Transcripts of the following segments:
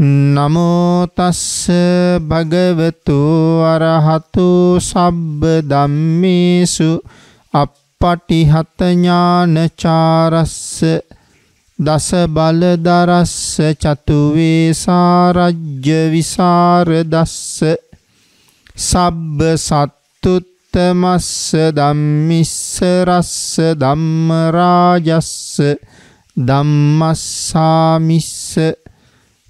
නමෝ තස්ස භගවතු අරහතු සබ්බ ධම්මේසු අප්පටිහත ඥානචාරස්ස දස බලදරස්ස චතුවේ සාරජ්‍ය විසරදස්ස සබ්බ සත්තුත්තමස්ස ධම්මිස්ස රස්ස ධම්ම රාජස්ස ධම්මස්සාමිස්ස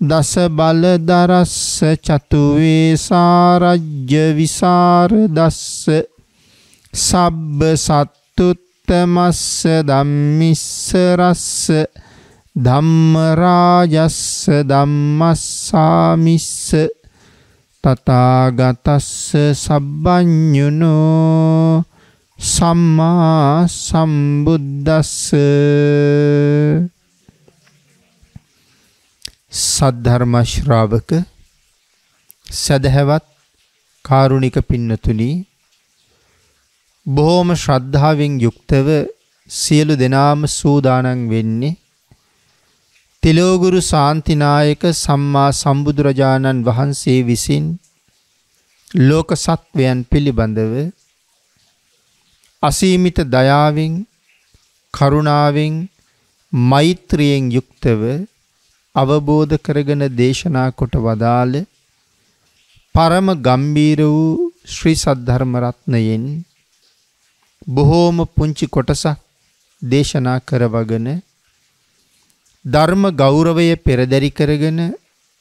දස බලදරස්ස චතුවේ සාරජ්‍ය විසරදස්ස සබ්බ සත්තුත්තමස්ස ධම්මිස්ස රස්ස. ධම්ම රාජස්ස ධම්මස්සාමිස්ස තථාගතස්ස සබ්බඤුනෝ සම්මා සම්බුද්දස්ස. සද්ධර්ම ශ්‍රාවක සදහැවත් කාරුණික පින්නතුනි බොහෝම ශ්‍රද්ධාවෙන් යුක්තව සියලු දෙනාම සූදානම් වෙන්නේ තිලෝගුරු ශාන්තිනායක සම්මා සම්බුදුරජාණන් වහන්සේ විසින් ලෝක සත්වයන් පිළිබඳව අසීමිත දයාවෙන් කරුණාවෙන් මෛත්‍රියෙන් යුක්තව අවබෝධ කරගෙන දේශනා කොට වදාළ පරම ගම්බීර වූ ශ්‍රී සද්ධර්ම රත්නයෙන් බොහෝම පුංචි කොටසක් දේශනා කරවගෙන ධර්ම ගෞරවය පෙරදරි කරගෙන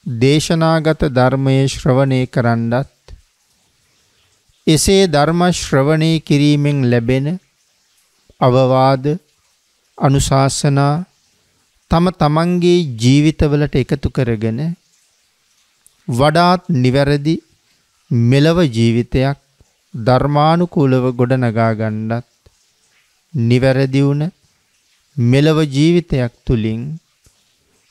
දේශනාගත ධර්මයේ ශ්‍රවණය කරන්නත් එසේ ධර්ම ශ්‍රවණය කිරීමෙන් ලැබෙන අවවාද අනුශාසනා තම තමන්ගේ ජීවිතවලට එකතු කරගෙන වඩාත් නිවැරදි මෙලව ජීවිතයක් ධර්මානුකූලව ගොඩනගා ගන්නත් නිවැරදි වුණ මෙලව ජීවිතයක් තුලින්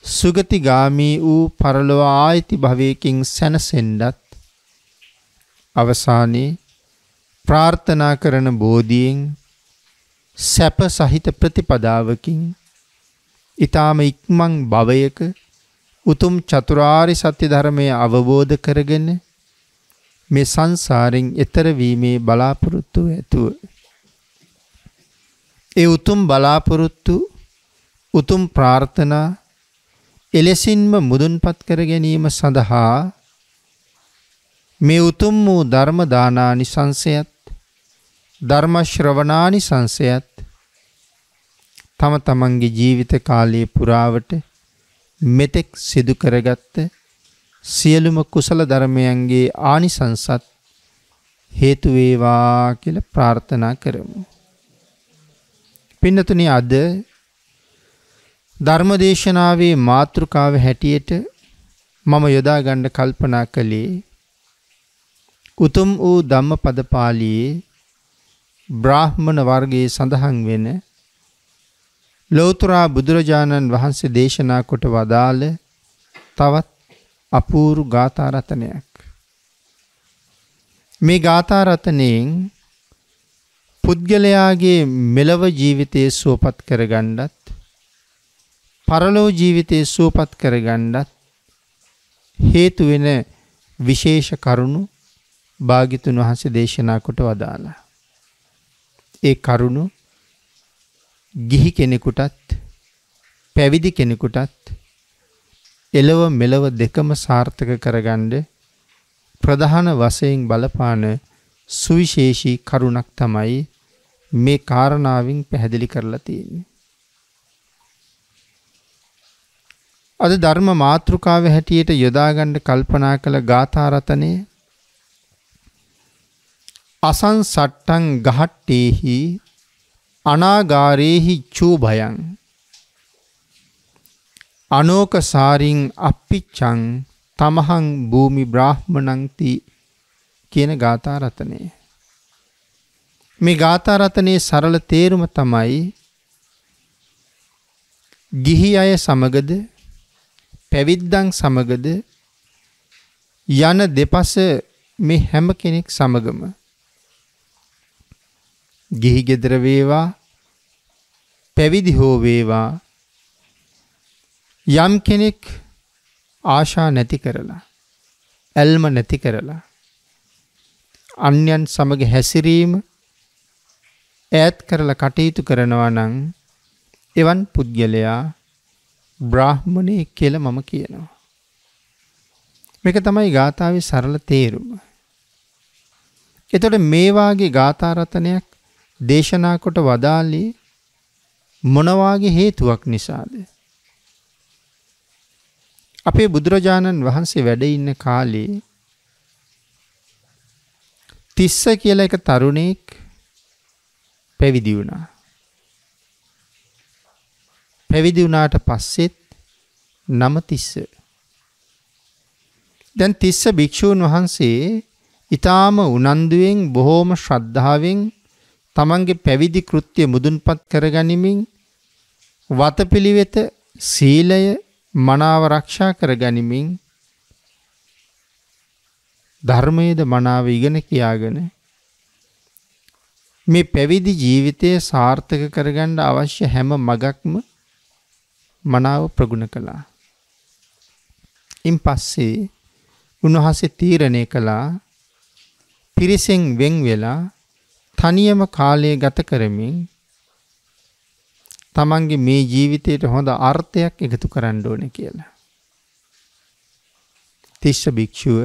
සුගතිගාමී වූ පරලොව ආයිති භවයකින් සැනසෙන්නත් අවසානයේ ප්‍රාර්ථනා කරන බෝධියෙන් සැප සහිත ප්‍රතිපදාවකින් ඊ타ම ඉක්මන් භවයක උතුම් චතුරාරි සත්‍ය ධර්මය අවබෝධ කරගෙන මේ සංසාරෙන් එතර වීමේ බලාපොරොත්තු ඇතුව. ඒ උතුම් බලාපොරොත්තු උතුම් ප්‍රාර්ථනා එලෙසින්ම මුදුන්පත් කර ගැනීම සඳහා මේ උතුම් වූ ධර්ම දානානිසංසයත් ධර්ම ශ්‍රවණානිසංසයත් තම තමන්ගේ ජීවිත කාලයේ පුරාවට මෙතෙක් සිදු කරගත්ත සියලුම කුසල ධර්මයන්ගේ ආනිසංසත් හේතු වේවා කියලා ප්‍රාර්ථනා කරමු. පින්නතුනි අද ධර්මදේශනාවේ මාතෘකාව හැටියට මම යොදා ගන්න කල්පනා කළේ උතුම් වූ ධම්මපද පාළියේ බ්‍රාහ්මණ වර්ගයේ සඳහන් වෙන ලෝතුරා බුදුරජාණන් වහන්සේ දේශනා කොට වදාළ තවත් අපූරු ගාථාරතනයක්. මේ ගාථාරතනයෙන් පුද්ගලයාගේ මෙලව ජීවිතයේ සුවපත් කරගණ්ඩත් පරලෝ ජීවිතයේ සුවපත් කරගණ්ඩත් හේතු වෙන විශේෂ කරුණු භාගිතුන් වහන්සේ දේශනා කොට වදාලා. ඒ කරුණු ගිහි කෙනෙකුටත් පැවිදි කෙනෙකුටත් එලව මෙලව දෙකම සාර්ථක කරගණ්ඩ ප්‍රධාන වසයෙන් බලපාන සුවිශේෂී කරුණක් තමයි මේ කාරණාවෙන් පැහැදිලි කරලා තියෙන්නේ. අද ධර්ම මාතෘකාව හැටියට යොදාගණ්ඩ කල්පනා කළ ගාථාරතනය අසං සට්ටං ගහට්ටේහි අනාගාරේහි චූභයන් අනෝක සාරිං අපිච්චං තමහං භූමි බ්‍රාහ්මණංති කියන ගාථාරතනය. මේ ගාථාරතනයේ සරල තේරුම තමයි ගිහි අය සමගද පැවිද්දං සමගද යන දෙපස මේ හැම කෙනෙක් සමගම ගිහි ගෙදර වේවා පැවිදි හෝ වේවා යම් කෙනෙක් ආශා නැති කරලා ඇල්ම නැති කරලා අන්‍යන් සමග හැසිරීම ඈත් කරලා කටයුතු කරනවා නම් එවන් පුද්ගලයා බ්‍රාහ්මණයෙක් කියලා මම කියනවා. මේක තමයි ගාථාවේ සරල තේරුම. එතකොට මේ වාගේ ගාථා රතනයක් දේශනා කොට වදාළේ මොනවාගේ හේතුවක් නිසාද? අපේ බුදුරජාණන් වහන්සේ වැඩ ඉන්න කාලේ තිස්ස කියලා එක තරුණෙක් පැවිදි වුණා. පැවිදි වුණාට පස්සෙත් නම තිස්ස. දැන් තිස්ස භික්‍ෂූන් වහන්සේ ඉතාම උනන්දුවෙන් බොහෝම ශ්‍රද්ධාවෙන් තමන්ගේ පැවිදි කෘත්‍යය මුදුන්පත් කරගනිමින් වතපිළිවෙත සීලය මනාව රක්ෂා කරගනිමින් ධර්මයද මනාව ඉගෙන කියාගෙන මේ පැවිදි ජීවිතය සාර්ථක කරගණ්ඩ අවශ්‍ය හැම මගක්ම මනාව ප්‍රගුණ කළා. ඉන් පස්සේ උන්වහසේ තීරණය කළා පිරිසෙන් වෙන් වෙලා තනියම කාලය ගත කරමින් තමන්ගේ මේ ජීවිතයට හොඳ අර්ථයක් එකතු කරන්න ඕන කියලා. තිශ්ෂ භික්‍ෂුව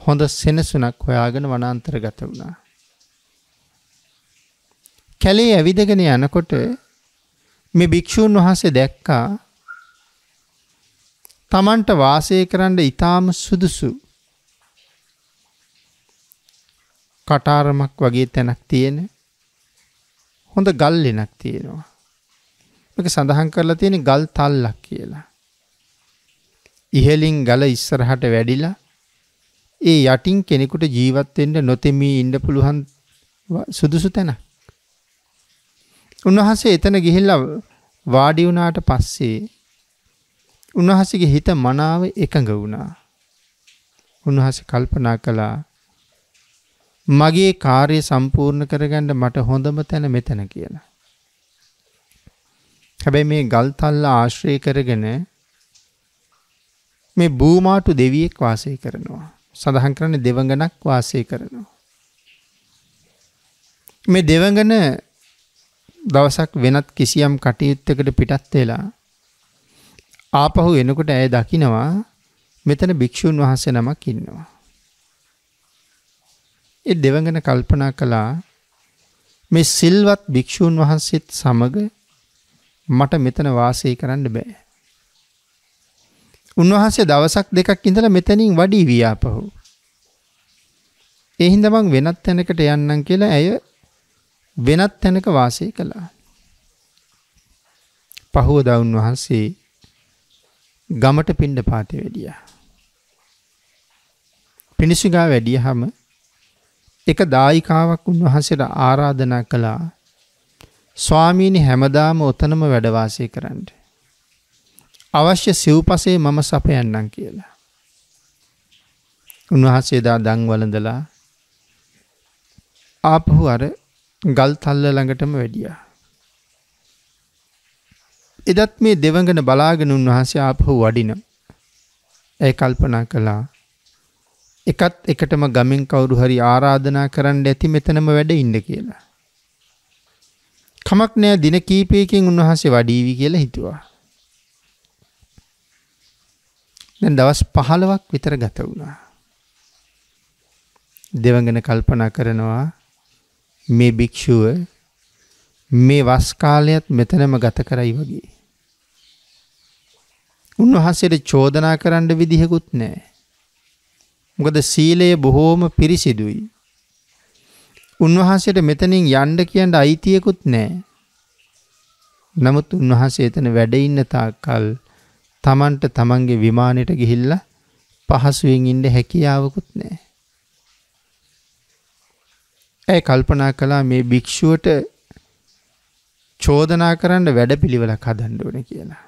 හොඳ සෙනසුනක් හොයාගෙන වනාන්තර ගත වුණා. කැලේ ඇවිදගෙන යනකොට මේ භික්‍ෂූන් වහන්සේ දැක්කා තමන්ට වාසය කරන්න ඉතාම සුදුසු කටාරමක් වගේ තැනක් තියෙන හොඳ ගල්ලෙනක් තියෙනවා. එක සඳහන් කරලා තියෙන ගල් තල්ලක් කියලා. ඉහලින් ගල ඉස්සරහට වැඩිලා ඒ යටින් කෙනෙකුට ජීවත්වෙන්ට නොතෙමී ඉන්ඩ පුළුවන් සුදුසු තැන. උන්වහන්සේ එතන ගිහිල්ල වාඩි වුණාට පස්සේ උන්වහසගේ හිත මනාව එකඟ වුණා. උන්වහස කල්පනා කළා මගේ කාර්ය සම්පූර්ණ කරගන්න මට හොඳම තැන මෙතන කියලා. හැබැයි මේ ගල්තල්ල ආශ්‍රය කරගෙන මේ බූමාටු දෙවියෙක් වාසය කරනවා. සඳහන් කරන දෙවඟනක් වාසය කරනවා. මේ දෙවඟන දවසක් වෙනත් කිසියම් කටයුත්තකට පිටත් වෙලා ආපහු එනකොට ඇය දකිනවා මෙතන භික්‍ෂූන් වහන්සේ නමක් ඉන්නවා. ඒ දෙවඟන කල්පනා කළා මේ සිල්වත් භික්‍ෂූන් වහන්සේත් සමඟ මට මෙතන වාසය කරන්න බෑ. උන්වහන්සේ දවසක් දෙකක් ඉඳලා මෙතනින් වඩී වියාපහු. ඒ හින්දා මං වෙනත් තැනකට යන්නම් කියලා ඇය වෙනත් තැනක වාසය කළා. පහුවදා උන්වහන්සේ ගමට පිණ්ඩ පාතේ වැඩියා. පිණිසිගා වැඩියහම එක දායිකාවක් උන්වහන්සේට ආරාධනා කළා ස්වාමීනි හැමදාම ඔතනම වැඩ වාසය කරන්න. අවශ්‍ය සිව්පසේ මම සපයන්නම් කියලා. උන්වහන්සේ දා දන් වළඳලා ආපහු අර ගල් තල්ල ළඟටම වැඩියා. එදත් මේ දෙවඟන බලාගෙන උන්වහන්සේ ආපහු වඩින. ඇය කල්පනා කළා එකත් එකටම ගමින් කවුරු හරි ආරාධනා කරන්න ඇති මෙතනම වැඩ ඉන්න කියලා. කමක් නෑ දින කීපයකින් උන්වහන්සේ වඩීවි කියලා හිතුවා. දැන් දවස් පහළවක් විතර ගත වුණා. දෙවඟන කල්පනා කරනවා මේ භික්‍ෂුව මේ වස් කාලයත් මෙතනම ගත කරයි වගේ. උන්වහන්සේට චෝදනා කරන්න විදිහකුත් නෑ. මොකද සීලය බොහෝම පිරිසිදුයි. උන්වහන්සේට මෙතනින් යන්න කියන්න අයිතියකුත් නෑ. නමුත් උන්වහන්සේ එතන වැඩඉන්න තාක්කල් තමන්ට තමන්ගේ විමානයට ගිහිල්ල පහසුවෙන් ඉන්ඩ හැකියාවකුත් නෑ. ඇය කල්පනා කලා මේ භික්‍ෂුවට චෝදනා කරන්න වැඩ පිළිවෙලක් හදන්ඩෝන කියලා.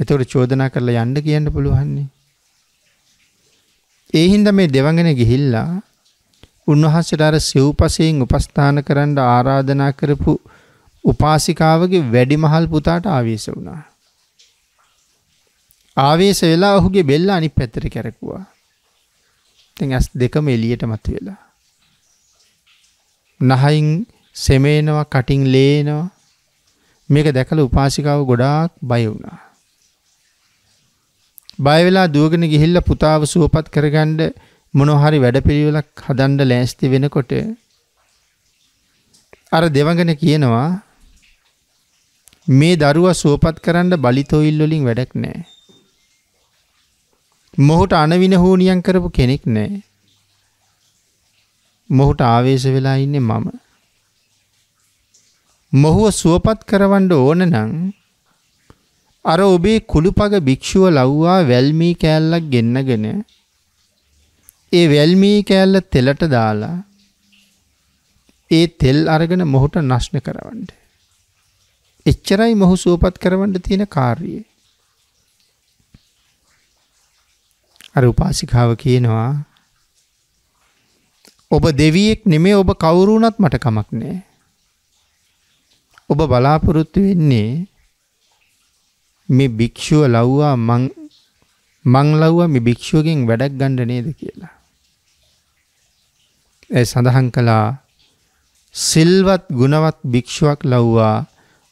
එතවට චෝදනා කරලා යන්න කියන්න පුළුවන්නේ. ඒ හින්දා මේ දෙවඟන ගිහිල්ලා උන්වහන්සේට අර සිව්පසයෙන් උපස්ථාන කරන්න ආරාධනා කරපු උපාසිකාවගේ වැඩිමහල් පුතාට ආවේශ වුණා. ආවේශ වෙලා ඔහුගේ බෙල්ල අනිත් පැත්තට කැරකුවා. ඉතින් ඇස් දෙකම එළියට මතුවෙලා. නහයින් සෙමේනවා කටින් ලේනවා මේක දැකලා උපාසිකාව ගොඩාක් බය වුණා. බයවෙලා දුවගෙන ගිහිල්ල පුතාව සුවපත් කරගණ්ඩ මොනොහරි වැඩපිළිවෙලක් හදන්ඩ ලෑස්ති වෙනකොට අර දෙවඟන කියනවා මේ දරුව සුවපත් කරන්න බලිතොයිල්ලොලින් වැඩක් නෑ. මොහුට අනවින හෝනියන් කරපු කෙනෙක් නෑ. මොහුට ආවේශ වෙලා ඉන්නේ මම. මොහුව සුවපත් කරවන්ඩ ඕන නං අර ඔබේ කුළුපග භික්‍ෂුව ලව්වා වැල්මී කෑල්ලක් ගෙන්නගෙන ඒ වැල්මී කෑල්ල තෙලට දාලා ඒ තෙල් අරගෙන මොහුට නශ්න කරවන්ට. එච්චරයි මොහු සුවපත් කරවන්ට තියෙන කාර්යය. අර උපාසිකාව කියනවා ඔබ දෙවියෙක් නෙමේ ඔබ කවුරුනත් මට කමක් නෑ. ඔබ බලාපොරොත්තු වෙන්නේ මේ භික්‍ෂුව ලව්වා මං ලව්වා මේ භික්‍ෂුවගෙන් වැඩක් ගණ්ඩ නේද කියලා. ඇ සඳහන් කළා සිල්වත් ගුණවත් භික්‍ෂුවක් ලව්වා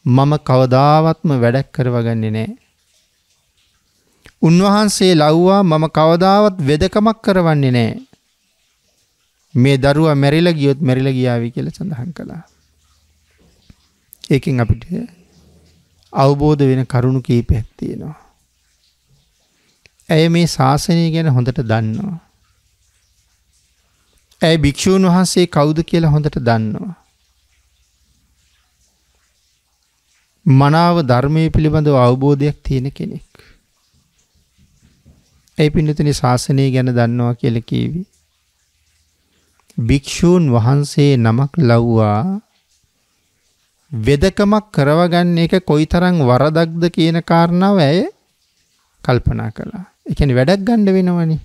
මම කවදාවත්ම වැඩක් කරවගන්නේ නෑ. උන්වහන්සේ ලව්වා මම කවදාවත් වෙදකමක් කරවන්නේ නෑ. මේ දරුව මැරිල ගියොත් මැරිල ගියාවි කියල සඳහන් කළා. ඒකින් අපිට අවබෝධ වෙන කරුණු කීපයක් තියෙනවා. ඇය මේ ශාසනය ගැන හොඳට දන්නවා. ඇය භික්‍ෂූන් වහන්සේ කවුද කියලා හොඳට දන්නවා. මනාව ධර්මය පිළිබඳව අවබෝධයක් තියෙන කෙනෙක්. ඇයි පිනතුනි ශාසනය ගැන දන්නවා කියලකීවි. භික්‍ෂූන් වහන්සේ නමක් ලව්වා වෙදකමක් කරවගන්න එක කොයි තරං වරදක්ද කියන කාරණාව ඇය කල්පනා කළා. එකන වැඩක් ගණ්ඩ වෙනවනි.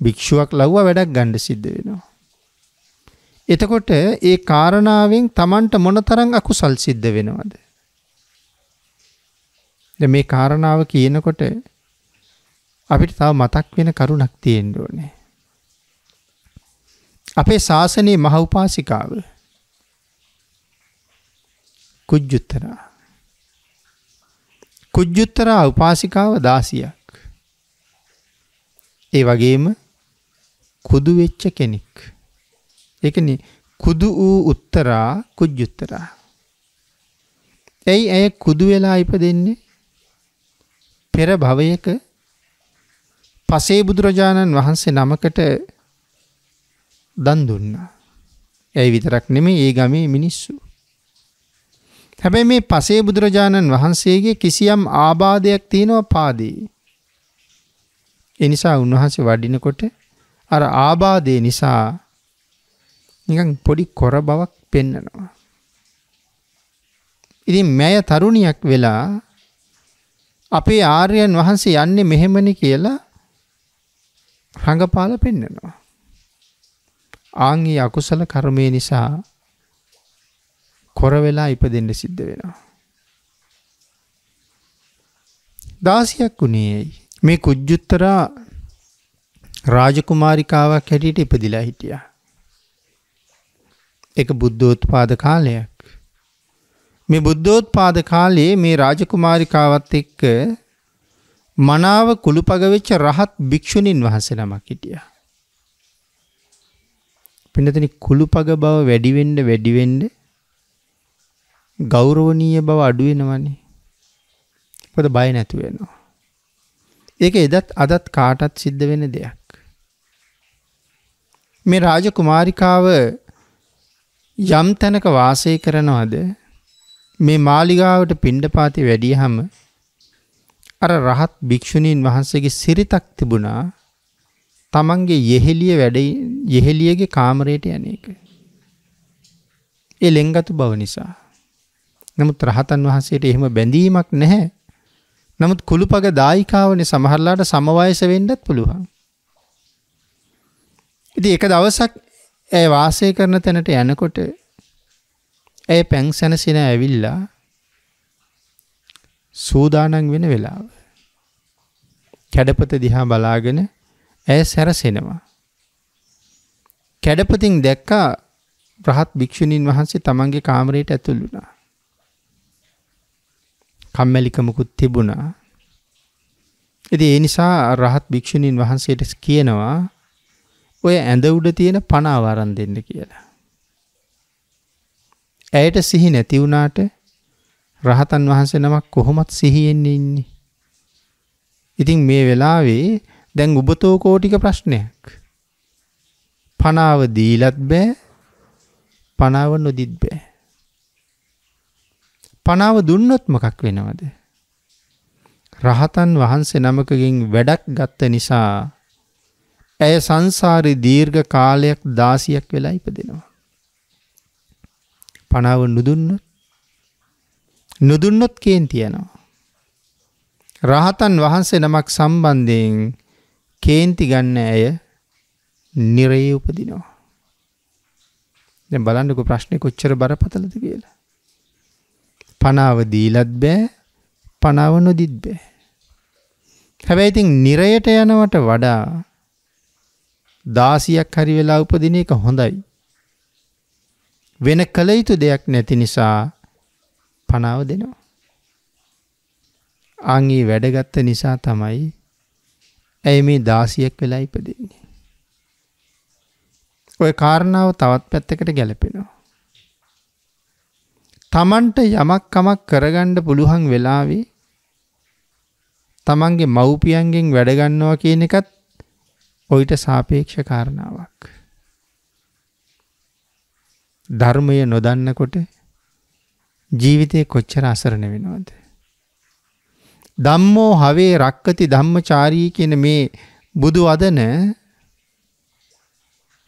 භික්ෂුවක් ලව්ව වැඩක් ගණ්ඩ සිද්ධ වෙනවා. එතකොට ඒ කාරණාවෙන් තමන්ට මොන තරං අකුසල් සිද්ධ වෙනවද. මේ කාරණාව කියනකොට අපිට තව මතක් වෙන කරුණක් තියෙන්ඩෝනේ. අපේ ශාසනයේ මහවපාසිකාව කුජ්ජුත්තරා. කුජ්ජුත්තරා උපාසිකාව දාසියක්. ඒ වගේම කුදු වෙච්ච කෙනෙක්. එකන කුදු වූ උත්තරා කුජ්ජුත්තරා. ඇයි ඇය කුදු වෙලා ඉප දෙන්නේ පෙර භවයක පසේ බුදුරජාණන් වහන්සේ නමකට දන් දුන්නා. ඇයි විතරක් නෙමේ ඒ ගමේ මිනිස්සු. හැබැයි මේ පසේ බුදුරජාණන් වහන්සේගේ කිසියම් ආබාධයක් තියෙනවා පාදී. එනිසා උන්වහන්සේ වඩිනකොට අර ආබාධය නිසා නිකන් පොඩි කොර බවක් පෙන්නනවා. ඉතින් මෑය තරුණියක් වෙලා අපේ ආර්යයන් වහන්සේ යන්නේ මෙහෙමනි කියලා රඟපාල පෙන්නනවා. ආංගී අකුසල කර්මය නිසා කොර වෙලා ඉපදෙන්න සිද්ධ වෙනවා. දාසියක් වුණේයි. මේ කුජ්ජුත්තරා රාජකුමාරිකාවක් හැටියට ඉපදිලා හිටියා. එක බුද්ධෝත්පාද කාලයක්. මේ බුද්ධෝත්පාද කාලයේ මේ රාජකුමාරිකාවත් එක්ක මනාව කුළුපගවෙච්ච රහත් භික්‍ෂුණීන් වහස නමක් හිටිය. පිනතනි කුළුපග බව වැඩිවෙන්ඩ වැඩිවෙන්ඩ ගෞරවනීය බව අඩුවෙනවනේ පොද බය නැතුවෙනවා. ඒක එදත් අදත් කාටත් සිද්ධ වෙන දෙයක්. මේ රාජකුමාරිකාව යම් තැනක වාසය කරනවද මේ මාලිගාවට පිණ්ඩපාති වැඩියහම අර රහත් භික්‍ෂුණීන් වහන්සේගේ සිරිතක් තිබුණා තමන්ගේ යෙහෙලිය වැඩ යෙහෙලියගේ කාමරයට යන එක. ඒ ලෙංගතු බව නිසා. නමුත් රහතන් වහන්සේට එහෙම බැඳීමක් නැහැ. නමුත් කුළුපග දායිකාවන සමහරලාට සමවයස වෙන්ඩත් පුළුවන්. ඉති එක දවසක් ඇය වාසය කරන තැනට යනකොට ඇය පැං සැනසින ඇවිල්ලා සූදානන් වෙන වෙලාව. කැඩපත දිහා බලාගෙන ඇය සැරසෙනවා. කැඩපතින් දැක්කා ප්‍රහත් භික්‍ෂුණීන් වහන්සේ තමන්ගේ කාමරයට ඇතුළුණා. කම්මැලිකමකුත් තිබුණා. එති ඒ නිසා රහත් භික්‍ෂුණීන් වහන්සේට කියනවා ඔය ඇඳ උඩ තියෙන පනාවරන් දෙන්න කියලා. ඇයට සිහි නැතිවුණාට රහතන් වහන්සේ නමක් කොහොමත් සිහියෙන්නේ ඉන්නේ. ඉතින් මේ වෙලාවේ දැන් උබතෝ කෝටික ප්‍රශ්නයක්. පනාව දීලත් බෑ පනාව නොදිත් බෑ. පනාව දුන්නොත් මොකක් වෙනවද. රහතන් වහන්සේ නමකගෙන් වැඩක් ගත්ත නිසා ඇය සංසාරි දීර්ඝ කාලයක් දාසියක් වෙලා ඉපදෙනවා. පනාව නුදුන්නොත් නුදුන්නොත් කේන් තියනවා. රහතන් වහන්සේ නමක් සම්බන්ධයෙන් කේන්ති ගන්න ඇය නිරයේ උපදිනවා. දැන් බලන්නකො ප්‍රශ්නේ කොච්චර බරපතලද කියලා. පනාව දීලත් බෑ පනාව නොදිත් බෑ. හැබැයි ඉතින් නිරයට යනවට වඩා දාසියක් හරි වෙලා උපදින එක හොඳයි. වෙන කළ යුතු දෙයක් නැති නිසා පනාව දෙනවා. අංගේ වැඩගත්ත නිසා තමයි ඇය මේ දාසියක් වෙලා ඉපදන්නේ. ඔය කාරණාව තවත් පැත්තකට ගැලපෙනවා. තමන්ට යමක් කමක් කරගණ්ඩ පුළුවන් වෙලාවේ තමන්ගේ මව්පියන්ගෙන් වැඩගන්නවා කියන එකත් ඔයිට සාපේක්ෂ කාරණාවක්. ධර්මය නොදන්නකොට ජීවිතය කොච්චර අසරණ වෙනවද. දම්මෝ හවේ රක්කති ධම්මචාරී කියන මේ බුදු අදන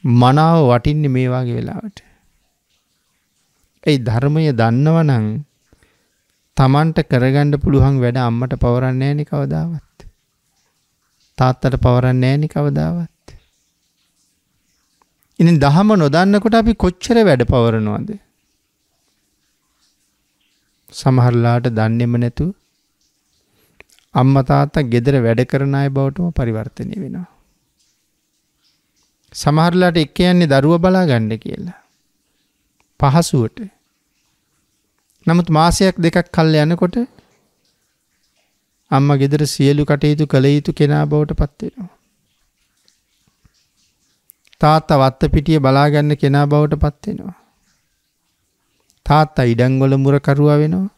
මනාව වටින්න මේවාගේ වෙලාවට. ඇයි ධර්මය දන්නවනං තමන්ට කරගණ්ඩ පුළුවන් වැඩ අම්මට පවරන්න ෑනි කවදාවත්. තාත්තට පවරන්න ෑනි කවදාවත්. ඉනි දහම නොදන්නකොට අපි කොච්චර වැඩ පවරනවාද. සමහරලාට දන්නෙම නැතු අම්ම තාත්තා ගෙදර වැඩ කරන අය බවටම පරිවර්තනය වෙනවා. සමහරලාට එක් යන්නේ දරුව බලා ගණ්ඩ කියලා. පහසුවට. නමුත් මාසයක් දෙකක් කල් යනකොට අම්ම ගෙදර සියලු කටයුතු කළ යුතු කෙනා බවට පත්වෙනවා. තාත්තා වත්ත පිටිය බලාගන්න කෙනා බවට පත්වෙනවා. තාත්තා ඉඩංගොල මුරකරුවා වෙනවා.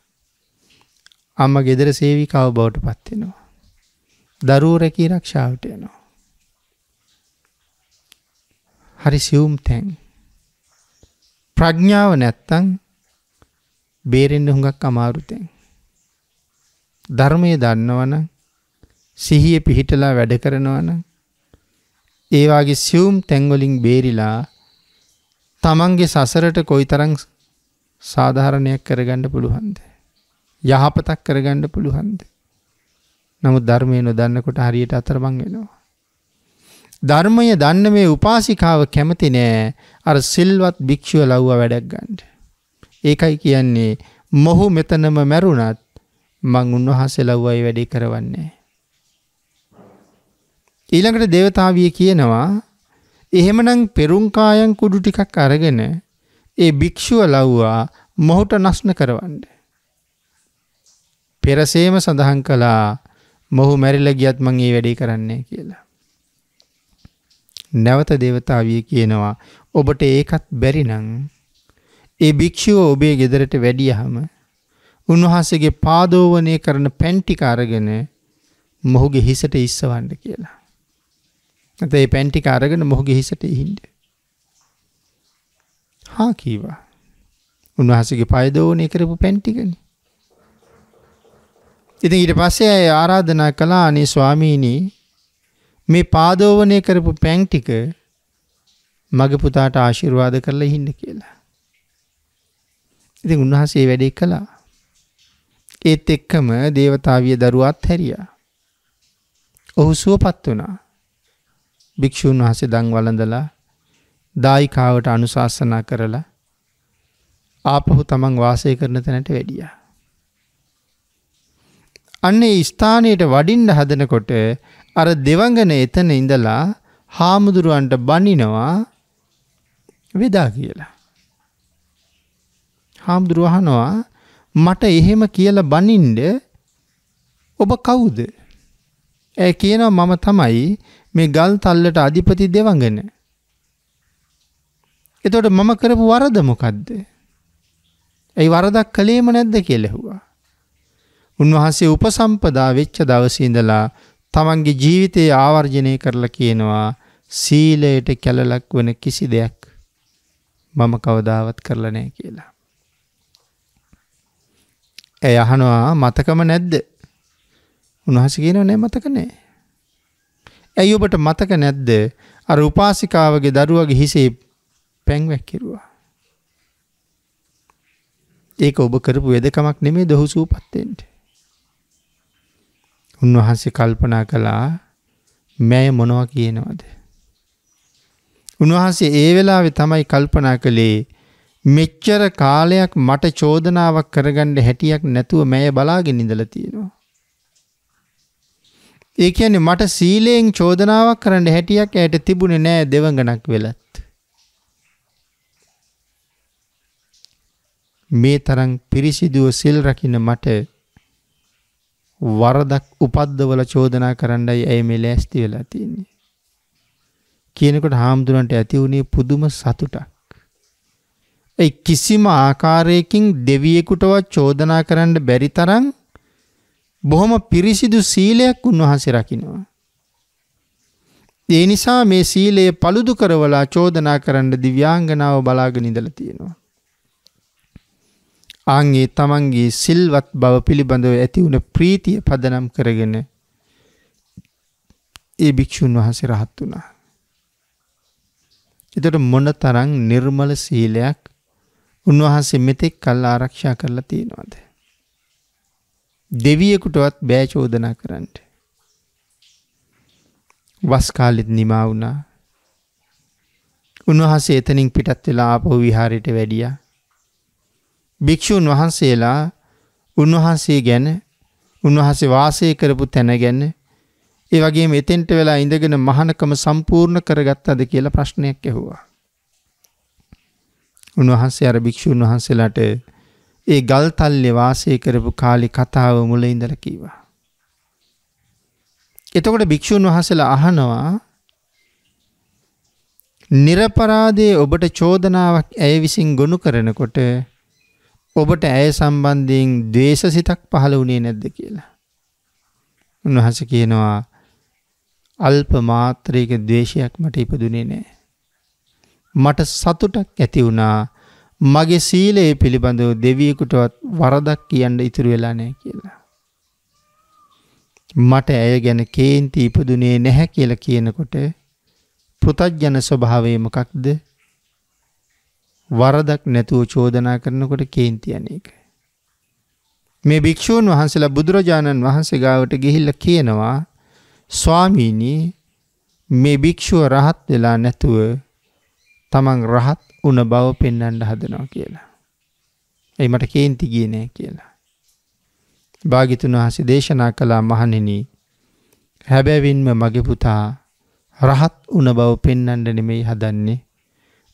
අම්ම ගෙදර සේවිකාව බවට පත්වෙනවා. දරුවෝ රැකී ආරක්ෂාවට යනවා. හරි සියුම් තැන්. ප්‍රඥාව නැත්තම් බේරෙන්න හුඟක් අමාරු තැන්. ධර්මයේ දන්නවනම් සිහිය පිහිටලා වැඩ කරනවනම් ඒ වාගේ සියුම් තැන් වලින් බේරිලා තමන්ගේ සසරට කොයිතරම් සාධාරණයක් කරගන්න පුළුවන්ද? යහපතක් කරගන්න පුළුවන්ද? නමුත් ධර්මය නොදන්නකොට හරියට අතරමං වෙනවා. ධර්මය දන්න මේ උපාසිකාව කැමති නෑ අර සිල්වත් භික්ෂුව ලව්ව වැඩක් ගන්න. ඒකයි කියන්නේ මොහු මෙතනම මැරුණත් මං උන්වහන්සේ ලව්වයි වැඩි කරවන්නේ. ඊළඟට දේවතාවිය කියනවා එහෙමනම් පෙරුම්කායන් කුඩු ටිකක් අරගෙන ඒ භික්ෂුව ලව්වා මොහුට නස්න කරවන්න. පෙරසේම සඳහන් කළා මොහු මැරිල ගියත් මං ඒ වැඩි කරන්නේ කියලා. නැවත දේවතාවිය කියනවා ඔබට ඒකත් බැරිනං ඒ භික්ෂුව ඔබේ ගෙදරට වැඩියහම උන්වහන්සේගේ පාදෝවනය කරන පැන්ටික අරගෙන මොහුගේ හිසට ඉස්සවන්න කියලා. ඇත ඒ පැන්ටික අරගෙන මොහුගේ හිසට හින්ඩ. හා කීවා. උන්වහසගේ පයදෝනය කරපු පැන්ටිකන. ඉතින් ඊට පස්සේ ඇය ආරාධනා කලා අනේ ස්වාමීණී මේ පාදෝවනය කරපු පැංටික මගේ පුතාට ආශිර්වාද කරලා හින්න කියලා. ඉතින් උන්වහන්සේ වැඩේ කළා. ඒත් එක්කම දේවතාවිය දරුවත් හැරියා. ඔහු සුවපත් වුණා. භික්‍ෂූන් වහසේ දං වලඳලා දායිකාවට අනුශාසනා කරලා ආපහු තමන් වාසය කරන තැනට වැඩිය. අන්නේ ස්ථානයට වඩින්ඩ හදනකොට අර දෙවඟන එතන ඉඳලා හාමුදුරුවන්ට බනිනවා වෙදා කියලා. හාමුදුරුවහනවා මට එහෙම කියල බනින්ඩ ඔබ කවුද. ඇ කියනවා මම තමයි මේ ගල් තල්ලට අධිපති දෙවඟන. එතොට මම කරපු වරද මොකක්ද. ඇයි වරදක් කළේම නැද්ද කියලෙහුවා. උන්වහන්සේ උපසම්පදා වෙච්ච දවසීඳලා තමන්ගේ ජීවිතය ආවර්ජනය කරලා කියනවා සීලයට කැලලක් වන කිසි දෙයක් මම කවදාවත් කරලා නෑ කියලා. ඇය අහනවා මතකම නැද්ද උන්වහස කියන නෑ මතක නෑ. ඇයි ඔබට මතක නැද්ද අර උපාසිකාවගේ දරුවගේ හිසේ පැංවැක්කිරුවා. ඒක ඔබ කරපු වෙදකමක් නෙමේ දොහු සූපත්තෙන්ට. උන්වහන්සේ කල්පනා කළා මැය මොනව කියනවද. උන්වහන්සේ ඒ වෙලාවෙ තමයි කල්පනා කළේ මෙච්චර කාලයක් මට චෝදනාවක් කරගණ්ඩ හැටියක් නැතුව මැය බලාගෙන ඉඳල තියෙනවා. ඒ කියන්නේ මට සීලයෙන් චෝදනාවක් කරන්න හැටියක් ඇයට තිබුණේ නෑ දෙවඟනක් වෙලත්. මේ තරම් පිරිසිදුව සිල් රකින්න මට වරදක් උපද්දවල චෝදනා කරන්නයි ඇය මේ ලෑස්ති වෙලා තියන්නේ. කියනකොට හාමුදුරන්ට ඇති වුණේ පුදුම සතුටක්. ඇයි කිසිම ආකාරයකින් දෙවියෙකුටවත් චෝදනා කරන්න බැරි තරම් බොහොම පිරිසිදු සීලයක් උන්වහන්සේ රකිනවා. ඒ නිසා මේ සීලය පළුදු කරවලා චෝදනා කරන්න දිව්‍යාංගනාව බලාගෙන ඉඳලා තියෙනවා. ආන්ගේ තමන්ගේ සිල්වත් බව පිළිබඳව ඇති වුණ ප්‍රීතිය පදනම් කරගෙන ඒ භික්‍ෂූන් වහන්සේ රහත් වුණා. එතට මොන තරං නිර්මල සීලයක් උන්වහන්සේ මෙතෙක් කල් ආරක්ෂා කරලා තියෙනවාද. දෙවියකුටවත් බෑචෝදනා කරන්නට. වස්කාලෙත් නිමා වුණා. උන්වහන්සේ එතනින් පිටත් වෙලා ආපහු විහාරයට වැඩියා. භික්‍ෂූන් වහන්සේලා උන්වහන්සේ ගැන උන්වහන්සේ වාසය කරපු තැන ගැන්න ඒ වගේ මෙතෙන්ට වෙලා ඉඳගෙන මහනකම සම්පූර්ණ කරගත්තද කියලා ප්‍රශ්නයක් ඇහුවා. උන්වහන්සේ අර භික්‍ෂූන් වහන්සේලාට ඒ ගල් තල්ලෙ වාසය කරපු කාලි කතාව මුල ඉඳල කීවා. එතකොට භික්‍ෂූන් වහසලා අහනවා නිරපරාදේ ඔබට චෝදනාවක් ඇය විසින් ගොුණු කරනකොට ඔබට ඇය සම්බන්ධයෙන් දේශ සිතක් පහළ වනේ නැද්ද කියලා. උන්වහස කියනවා අල්ප මාත්‍රයක ද්වේෂයක් මට ඉපදුනේ නෑ. මට සතුටක් ඇති වුණා මගේ සීලයේ පිළිබඳව දෙවියකුටවත් වරදක් කියන්න ඉතුරු වෙලා නෑ කියලා. මට ඇය ගැන කේන්ති ඉපදුනේ නැහැ කියලා කියනකොට පෘතජ්ජන ස්වභාවය මොකක්ද? වරදක් නැතුව චෝදනා කරනකොට කේන්ති අනේක. මේ භික්ෂූන් වහන්සේලා බුදුරජාණන් වහන්සේ ගාවට ගිහිල්ලා කියනවා ස්වාමීනි මේ භික්ෂුව රහත් වෙලා නැතුව තමන් රහත් උන බව පෙන්වන්න හදනවා කියලා. ඒ මට කේන්ති ගියේ නෑ කියලා. භාග්‍යතුන් වහන්සේ දේශනා කළා මහණෙනි හැබැවින්ම මගේ පුතා රහත් උන බව පෙන්වන්න නෙමෙයි හදන්නේ.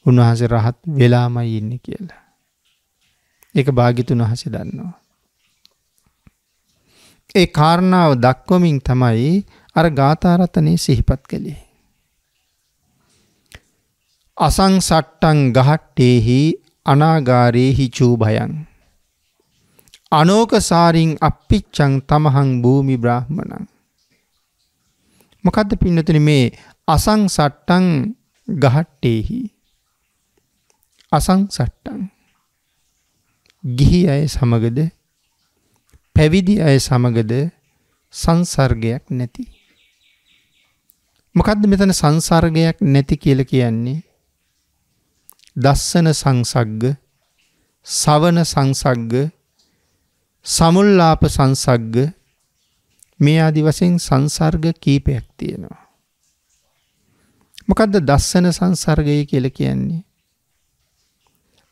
උන්වහන්සේ රහත් වෙලාමයි ඉන්නේ කියලා. ඒක භාග්‍යතුන් වහන්සේ දන්නවා. ඒ කාරණාව දක්වමින් තමයි අර ගාථාරතනේ සිහිපත් කළේ. අසංසට්ටං ගහට්ටේහි අනාගාරේහි චූභයන්. අනෝකසාරින් අප්පිච්චං තමහං භූමි බ්‍රාහ්මණං. මොකක්ද පින්නතුන මේ අසංසට්ටං ගහට්ටේහි. අසංසට්ටං ගිහි අය සමගද පැවිදි අය සමගද සංසර්ගයක් නැති. මොකක්ද මෙතන සංසර්ගයක් නැති කියල කියන්නේ. දස්සන සංසග්ග සවන සංසග්ග සමුල්ලාප සංසග්ග මේ ආදි වසයෙන් සංසර්ග කීපයක් තියෙනවා. මොකදද දස්සන සංසර්ගය කියල කියන්නේ.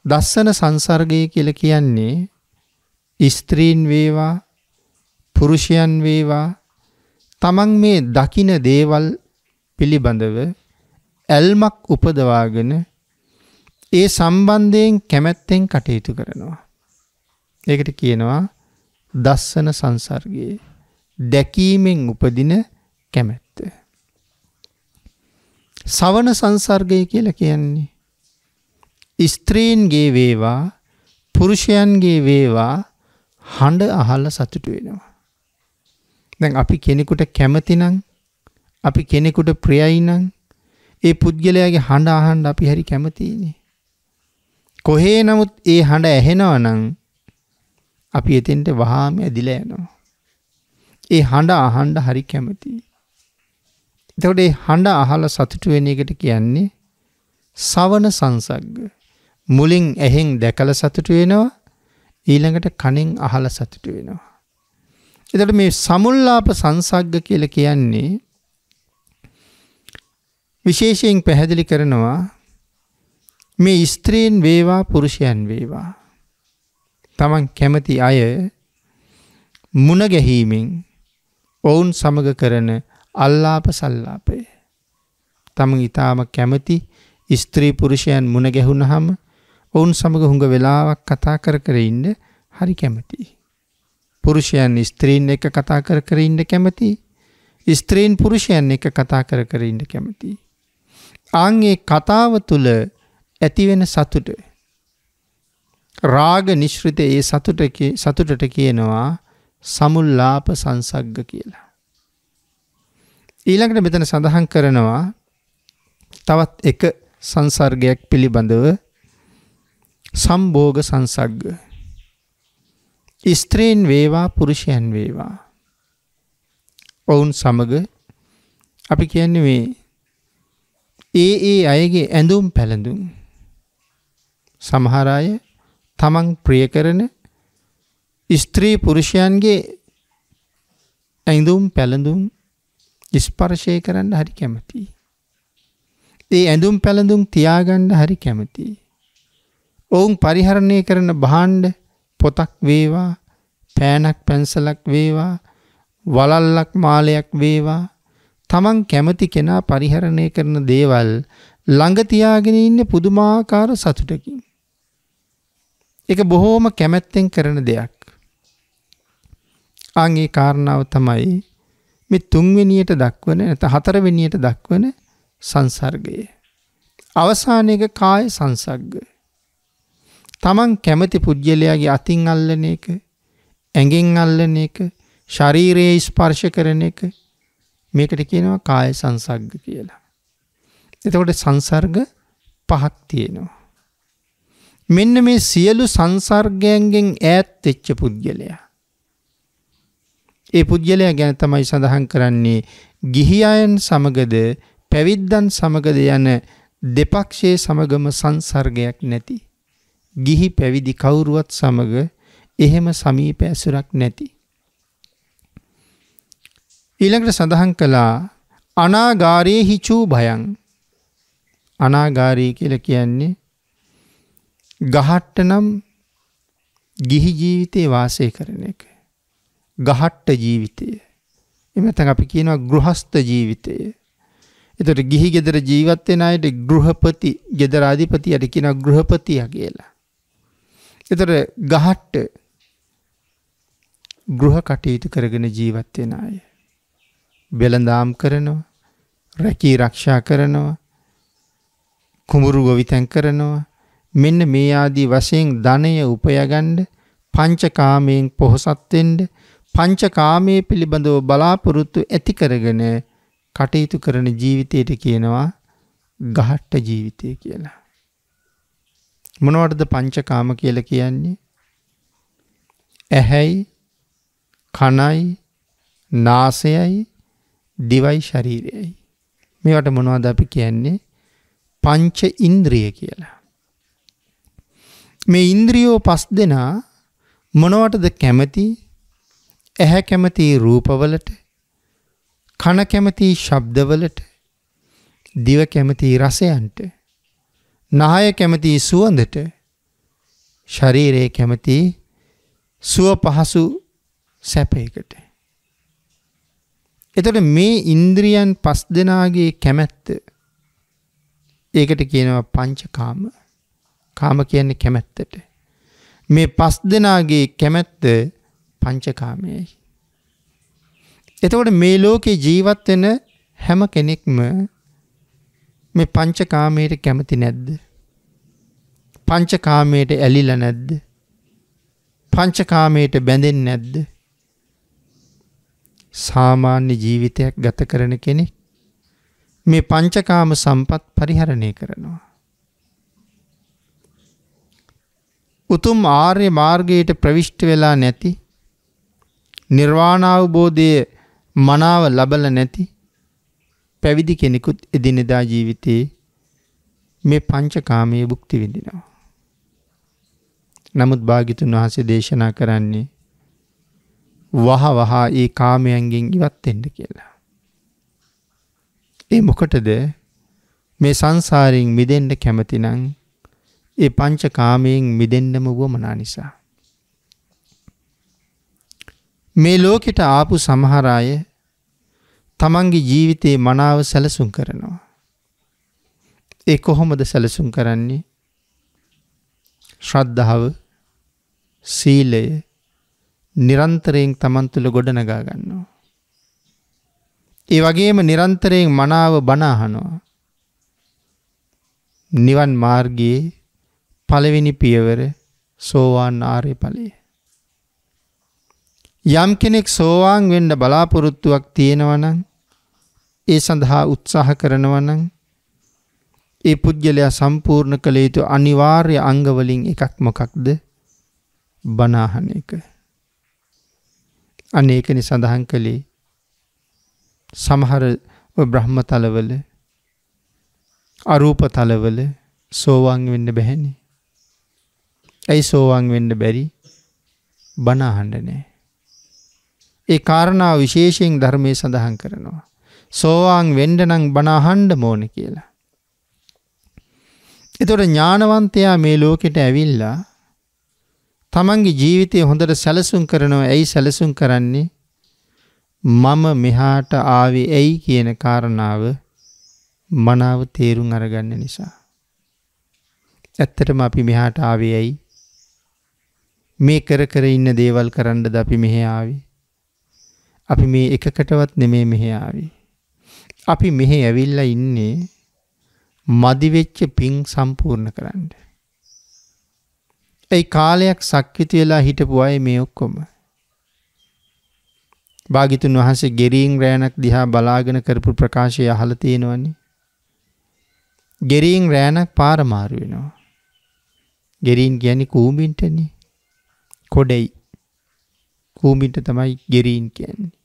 දස්සන සංසර්ගය කියල කියන්නේ ස්ත්‍රීන් වේවා පුරුෂයන් වේවා තමන් මේ දකින දේවල් පිළිබඳව ඇල්මක් උපදවාගෙන ඒ සම්බන්ධයෙන් කැමැත්තෙන් කටයුතු කරනවා. ඒකට කියනවා දස්සන සංසර්ගයේ දැකීමෙන් උපදින කැමැත්ත. සවන සංසර්ගය කියල කියන්නේ. ස්ත්‍රීන්ගේ වේවා පුරුෂයන්ගේ වේවා හඬ අහල්ල සතුටු වෙනවා. දැන් අපි කෙනෙකුට කැමතිනං අපි කෙනෙකුට ප්‍රියයිනං ඒ පුද්ගලයාගේ හඬ අහන්ඩ අපි හරි කැමතිනේ. කොහේ නමුත් ඒ හඬ ඇහෙනවනං අපි එතෙන්ට වහාම ඇදිල යනවා. ඒ හඬ අහන්ඩ හරි කැමති. එතකොට ඒ හඬ අහල සතුටු වෙන එකට කියන්නේ සවන සංසග්ග. මුලින් ඇහෙන් දැකල සතුටු වෙනවා ඊළඟට කනින් අහල සතුටු වෙනවා. එතට මේ සමුල්ලාප සංසග්ග කියල කියන්නේ විශේෂයෙන් පැහැදිලි කරනවා මේ ස්ත්‍රීන් වේවා පුරුෂයන් වේවා. තමන් කැමති අය මුණ ගැහීමෙන් ඔවුන් සමග කරන අල්ලාප සල්ලාපය. තම ඉතාම කැමති ස්ත්‍රී පුරුෂයන් මුණ ගැහුණ හම ඔවුන් සමඟ හුඟ වෙලාවක් කතා කර කර ඉන්න හරි කැමති. පුරුෂයන් ස්ත්‍රීන් එක කතා කර කර ඉන්න කැමති ස්ත්‍රීන් පුරුෂයන් එක කතා කර කර ඉන්න කැමති. ආංගේ කතාව තුළ ඇතිවෙන සතුට රාග නිශ්‍රිත ඒ සතුටට කියනවා සමුල්ලාප සංසග්ග කියලා. ඊළඟට මෙතන සඳහන් කරනවා තවත් එක සංසර්ගයක් පිළිබඳව සම්බෝග සංසග්ග. ස්ත්‍රීන් වේවා පුරුෂයන් වේවා. ඔවුන් සමග අපි කියන්නේ මේ ඒ ඒ අයගේ ඇඳුම් පැළඳුම් සමහර අය තමන් ප්‍රිය කරන ස්ත්‍රී පුරුෂයන්ගේ ඇඳුම් පැළඳුම් ස්පර්ශය කරන්න හරි කැමති. ඒ ඇඳුම් පැළඳුම් තියාගණ්ඩ හරි කැමති. ඔවුන් පරිහරණය කරන බහන්්ඩ පොතක් වේවා පෑනක් පැන්සලක් වේවා වලල්ලක් මාලයක් වේවා තමන් කැමති කෙනා පරිහරණය කරන දේවල් ළඟතියාගෙන ඉන්න පුදුමාකාර සතුටකින්. එක බොහෝම කැමැත්තෙන් කරන දෙයක්. අගේ කාරණාව තමයි මෙ තුන්වෙනියට දක්වන ඇත හතරවෙනියට දක්වන සංසර්ගය. අවසානයක කාය සංසග්ග. තමන් කැමති පුද්ගලයාගේ අතින් අල්ලන එක ඇගෙන් අල්ලන එක ශරීරයේ ස්පර්ශ කරන එක මේකට කියනවා කාය සංසර්ග කියලා. එතකොට සංසර්ග පහක් තියෙනවා. මෙන්න මේ සියලු සංසර්ගයන්ගෙන් ඈත් වෙච්ච පුද්ගලයා. ඒ පුද්ගලයා ගැන තමයි සඳහන් කරන්නේ ගිහි අයන් සමගද පැවිද්දන් සමගද යන දෙපක්ෂයේ සමගම සංසර්ගයක් නැති. ගිහි පැවිදි කවුරුවත් සමග එහෙම සමීප ඇසුරක් නැති. ඊළඟට සඳහන් කළා අනාගාරයේ හිචූ භයන් අනාගාරී කියල කියන්නේ ගහට්ට නම් ගිහි ජීවිතය වාසය කරන එක. ගහට්ට ජීවිතය. එමතන් අපි කියනවා ගෘහස්ත ජීවිතය. එතට ගිහි ගෙදර ජීවත්වෙන අයට ගෘහපති ගෙදරාධිපති අට කියන ගෘහපතිය කියලා. එතට ගහට්ට ගෘහ කටයුතු කරගෙන ජීවත්වෙන අය. වෙළඳාම් කරනවා රැකී රක්ෂා කරනවා කුමුරු ගොවිතැන් කරනවා මෙන්න මේ ආදී වශයෙන් ධනය උපයගණ්ඩ පංචකාමයෙන් පොහොසත්වෙන්ඩ පංචකාමය පිළිබඳව බලාපොරොත්තු ඇති කරගෙන කටයුතු කරන ජීවිතයට කියනවා ගහට්ට ජීවිතය කියලා. මොනවටද පංචකාම කියල කියන්නේ. ඇහැයි කනයි නාසයයි දිවයි ශරීරයයි. මේවට මොනවද අපි කියන්නේ පංච ඉන්ද්‍රිය කියලා. මේ ඉන්ද්‍රියෝ පස් දෙනා මොනවටද කැමති ඇහැ කැමති රූපවලට කන කැමති ශබ්දවලට දිව කැමති රසයන්ට නාය කැමති සුවඳට ශරීරයේ කැමති සුව පහසු සැපයකට. එතට මේ ඉන්ද්‍රියන් පස් දෙනාගේ කැමැත්ත ඒකට කියනවා පංචකාම කාම කියන්නේ කැමැත්තට. මේ පස් දෙනාගේ කැමැත්ත පංචකාමයයි. එතකොට මේ ලෝකේ ජීවත් වෙන හැම කෙනෙක්ම මේ පංචකාමයට කැමති නැද්ද? පංචකාමයට ඇලිලා නැද්ද? පංචකාමයට බැඳෙන්නේ නැද්ද? සාමාන්‍ය ජීවිතයක් ගත කරන කෙනෙක් මේ පංචකාම සම්පත් පරිහරණය කරනවා. උතුම් ආර්ය මාර්ගයට ප්‍රවිෂ්ට වෙලා නැති නිර්වාණාවබෝධය මනාව ලබල නැති පැවිදි කෙනෙකුත් එදිනෙදා ජීවිතයේ මේ පංචකාමය බුක්ති විඳිනවා. නමුත් භාගිතුන් වහසේ දේශනා කරන්නේ වහ වහා ඒ කාමයන්ගෙන් ඉවත්තෙන්ට කියලා. ඒ මොකටද මේ සංසාරයෙන් මිදෙන්ඩ කැමතිනං ඒ පංච කාමයෙන් මිදෙන්ඩම වුවමනා නිසා. මේ ලෝකෙට ආපු සමහරාය තමන්ගේ ජීවිතයේ මනාව සැලසුම් කරනවා. ඒ කොහොමද සැලසුම් කරන්නේ ශ්‍රද්ධාව සීලය නිරන්තරයෙන් තමන් තුළ ගොඩනගා ගන්නවා. ඒ වගේම නිරන්තරයෙන් මනාව බනාහනවා. නිවන් මාර්ගයේ පළවෙනි පියවර සෝවාන් ආර්ය ඵලය. යම් කෙනෙක් සෝවාන් වෙන්න බලාපොරොත්තුවක් තියෙනවා නම් ඒ සඳහා උත්සාහ කරනවා නම් ඒ පුද්ගලයා සම්පූර්ණ කළ යුතු අනිවාර්ය අංගවලින් එකක් මොකක්ද? බණහන එක. අනේකනි සඳහන් කළේ සමහර බ්‍රහ්ම තලවල අරූප තලවල සෝවාන් වෙන්න බැහැනේ. ඇයි සෝවාන් වෙන්න බැරි? බණ අහන්න නෑ. ඒ කාරණාව විශේෂයෙන් ධර්මයේ සඳහන් කරනවා. සෝවාන් වෙන්න නම් බණ අහන්න ඕන කියලා. එතකොට ඥානවන්තයා මේ ලෝකෙට ඇවිල්ලා තමන්ගේ ජීවිතය හොඳට සැලසුම් කරනවා ඇයි සැලසුම් කරන්නේ මම මෙහාට ආවේ ඇයි කියන කාරණාව මනාව තේරුම් අරගන්න නිසා. ඇත්තටම අපි මෙහාට ආවේ ඇයි මේ කර කර ඉන්න දේවල් කරන්නද අපි මෙහෙ ආවේ. අපි මේ එකකටවත් නෙමේ මෙහෙ ආවේ. අපි මෙහෙ ඇවිල්ලා ඉන්නේ මදිවෙච්ච පින් සම්පූර්ණ කරන්න. ඇයි කාලයක් සක්විති වෙලා හිටපු අය මේ ඔක්කොම. භාගිතුන් වහන්සේ ගෙරීන් රෑනක් දිහා බලාගෙන කරපු ප්‍රකාශය අහල තියෙනවන්නේ. ගෙරීන් රෑනක් පාරමාරු වෙනවා. ගෙරීන් ගැනි කූමින්ටන කොඩෙයි කූමින්ට තමයි ගෙරීන් කියන්නේ.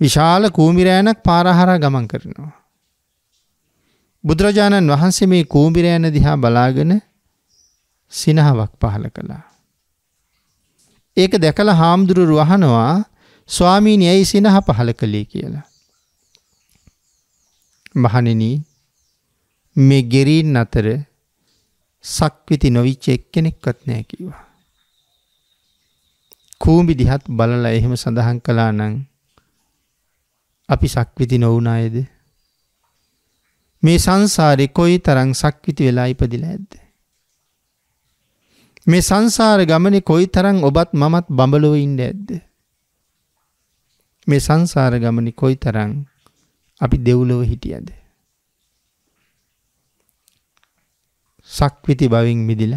විශාල කූමිරෑනක් පාරහරා ගමන් කරනවා. බුදුරජාණන් වහන්සේ මේ කූමිරෑන දිහා බලාගෙන සිනහාවක් පහල කළා. ඒක දැකල හාමුදුරුරු වහනවා ස්වාමීනි ඇයි සිනහ පහල කළේ කියලා. මහනෙන මේ ගෙරීන් අතර සක්විති නොවිච්ච එක්කෙනෙක්වත් නෑ කිවා. කූම්බි දිහත් බලලා එහෙම සඳහන් කලා නං අපි සක්විති නොවුනායද මේ සංසාරෙ කොයි තරං සක්විති වෙලා ඉපදිල ඇද්ද. මේ සංසාර ගමන කොයි තරං ඔබත් මමත් බඹලොව ඉන්ඩ ඇද්ද. මේ සංසාර ගමනි කොයි තරං අපි දෙව්ලොව හිටියද. සක්විති බවින් මිදිල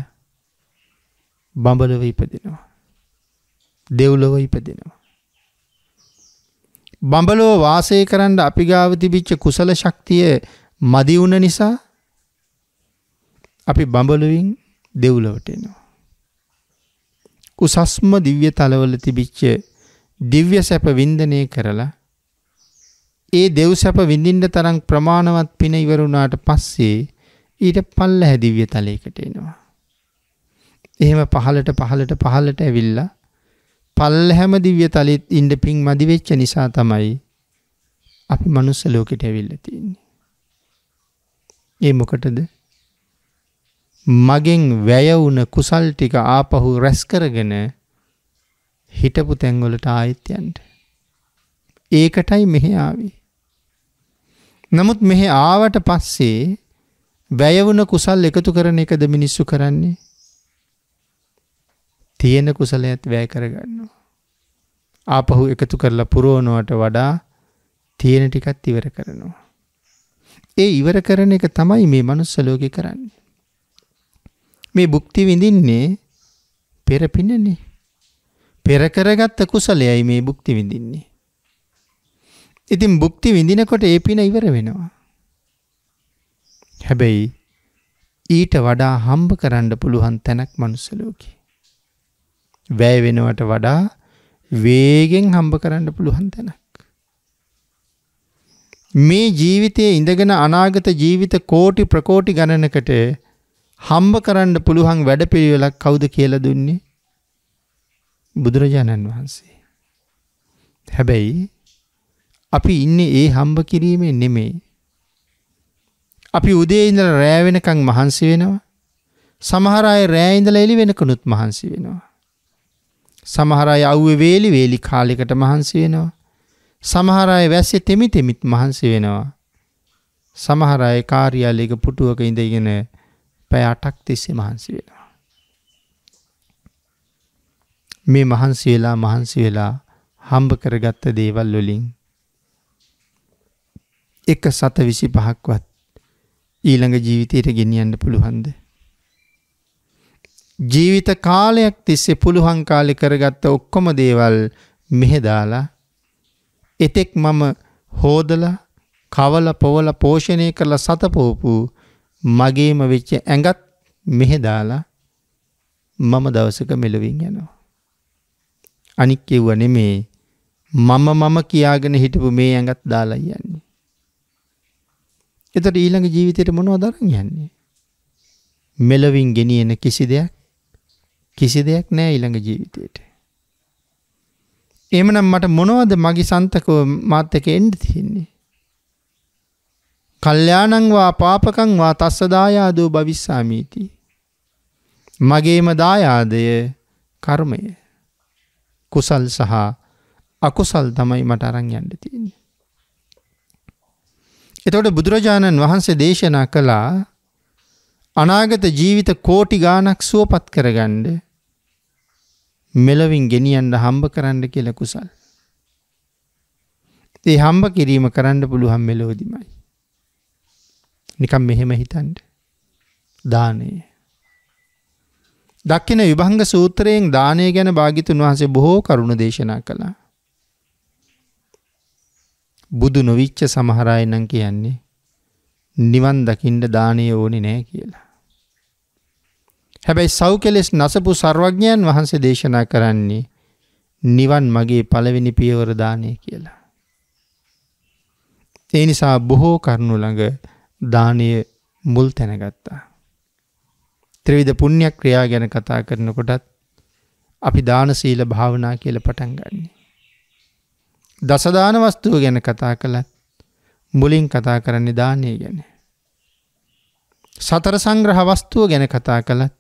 බඹලොව ඉපදිනවා. දෙව්ලොව ඉපදිනවා. බඹලෝ වාසය කරන්න අපි ගාව තිබිච්ච කුසල ශක්තිය මදිවුණ නිසා අපි බඹලුවින් දෙව්ලොවට එනවා. උසස්ම දිව්‍ය තලවල තිබිච්ච දිව්‍ය සැප වින්දනය කරලා ඒ දෙව් සැප විඳින්ට තරම් ප්‍රමාණවත් පින ඉවරුණාට පස්සේ ඊට පල්ල හැදිව්‍ය තලයකට එනවා. එහෙම පහලට පහලට පහලට ඇවිල්ලා පල්ල හැම දිව්‍ය තලෙත් ඉන්ඩ පින් මදිවෙච්ච නිසා තමයි අපි මනුස්ස ලෝකෙට ඇවිල්ල තින්නේ. ඒ මොකටද මගෙන් වැයවුන කුසල් ටික ආපහු රැස් කරගෙන හිටපු තැන්වලට ආයත්‍යයන්ට. ඒකටයි මෙහෙ ආවී. නමුත් මෙහෙ ආවට පස්සේ වැයවුන කුසල් එකතු කරන එකද මිනිස්සු කරන්නේ තියෙන කුසලයත් වැෑ කරගන්නවා. ආපහු එකතු කරලා පුරුවනුවට වඩා තියෙන ටිකත් ඉවර කරනවා. ඒ ඉවර කරන එක තමයි මේ මනුස්සලෝක කරන්නේ. මේ බුක්ති විඳින්නේ පෙරපිනනේ. පෙරකරගත්ත කුසලයයි මේ බුක්ති විඳින්නේ. ඉතින් බුක්ති විඳිනකොට ඒ පින ඉවර වෙනවා. හැබැයි ඊට වඩා හම්බ කරන්න පුළුවන් තැනක් මනුස්සලෝකේ. වැෑ වෙනවට වඩා වේගෙන් හම්බ කරන්න පුළුවන් තැනක්. මේ ජීවිතයේ ඉඳගෙන අනාගත ජීවිත කෝටි ප්‍රකෝටි ගණනකට හම්බ කරන්න පුළුවන් වැඩ පිළිවෙලක් කවුද කියල දුන්නේ බුදුරජාණන් වහන්සේ. හැබැයි අපි ඉන්න ඒ හම්බ කිරීමේ නෙමේ. අපි උදේ ඉඳල රෑවෙනකං මහන්සි වෙනවා සමහරය රෑඉඳල එලි වෙනකනුත් මහන්සි වෙනවා. සමහරය අව්ව වේලි වේලි කාලෙකට මහන්සි වෙනවා. සමහරය වැස්සේ තෙමි තෙමිත් මහන්සි වෙනවා. සමහරය කාර්යාලයක පුටුවක ඉඳගෙන පැය අටක් තිස්සේ මහන්සි වෙනවා. මේ මහන්සි වෙලා මහන්සි වෙලා හම්බ කරගත්ත දේවල් වලින් එක සත විසි පහක්වත් ඊළඟ ජීවිතයට ගෙනියන්න පුළුවන්ද. ජීවිත කාලයක් තිස්සේ පුළුවන් කාලෙ කරගත්ත ඔක්කොම දේවල් මෙහෙදාලා එතෙක් මම හෝදල කවල පොවල පෝෂණය කරලා සතපෝපු මගේම වෙච්ච ඇඟත් මෙහෙදාලා මම දවසක මෙලවින් යනවා. අනික් කිව්ව නෙමේ මම මම කියාගෙන හිටපු මේ ඇඟත් දාලා යන්නේ. එතට ඊළඟ ජීවිතයට මොනව දරන් යන්නේ. මෙලවින් ගෙනියන කිසි දෙයක් කිසි දෙයක් නෑ ඊළඟ ජීවිතයට. එමනම් මට මොනවද මගේ සන්තකව මාත්තක එන්ඩ තියන්නේ. කල්්‍යානංවා පාපකංවා තස්සදායාදූ භවිස්සාමීති. මගේම දායාදය කර්මය කුසල් සහ අකුසල් තමයි මට අරං යන්න තියන්නේ. එතොට බුදුරජාණන් වහන්සේ දේශනා කළා අනාගත ජීවිත කෝටි ගානක් සුවපත් කරගණ්ඩ මෙලවින් ගෙනියන්ට හම්බ කරන්න කියල කුසල්. ඒ හම්බ කිරීම කරන්න පුළුවන් මෙලෝදිමයි. නිකම් මෙහෙම හිතන්ට. දානයේ. දක්කින විභංග සූත්‍රයෙන් දානය ගැන භාගිතුන් වහසේ බොහෝ කරුණු දේශනා කළා. බුදු නොවිච්ච සමහරය නම් කියන්නේ නිවන් දකිින්ට දානය ඕනෙ නෑ කියලා. හැබැයි සව් කෙලෙස් නසපු සර්වඥයන් වහන්සේ දේශනා කරන්නේ නිවන් මගේ පළවෙනි පියවර දානය කියලා. ඒ නිසා බොහෝ කරුණු ළඟ දානය මුල් තැනගත්තා. ත්‍රවිධ පුුණ්‍යයක් ක්‍රියා ගැන කතා කරනකොටත් අපි දාන සීල භාවනා කියල පටන් ගන්නේ. දසදාන වස්තුව ගැන කතා කළත් මුලින් කතා කරන්නේ දානය ගැන. සතර සංග්‍රහ වස්තුව ගැන කතා කළත්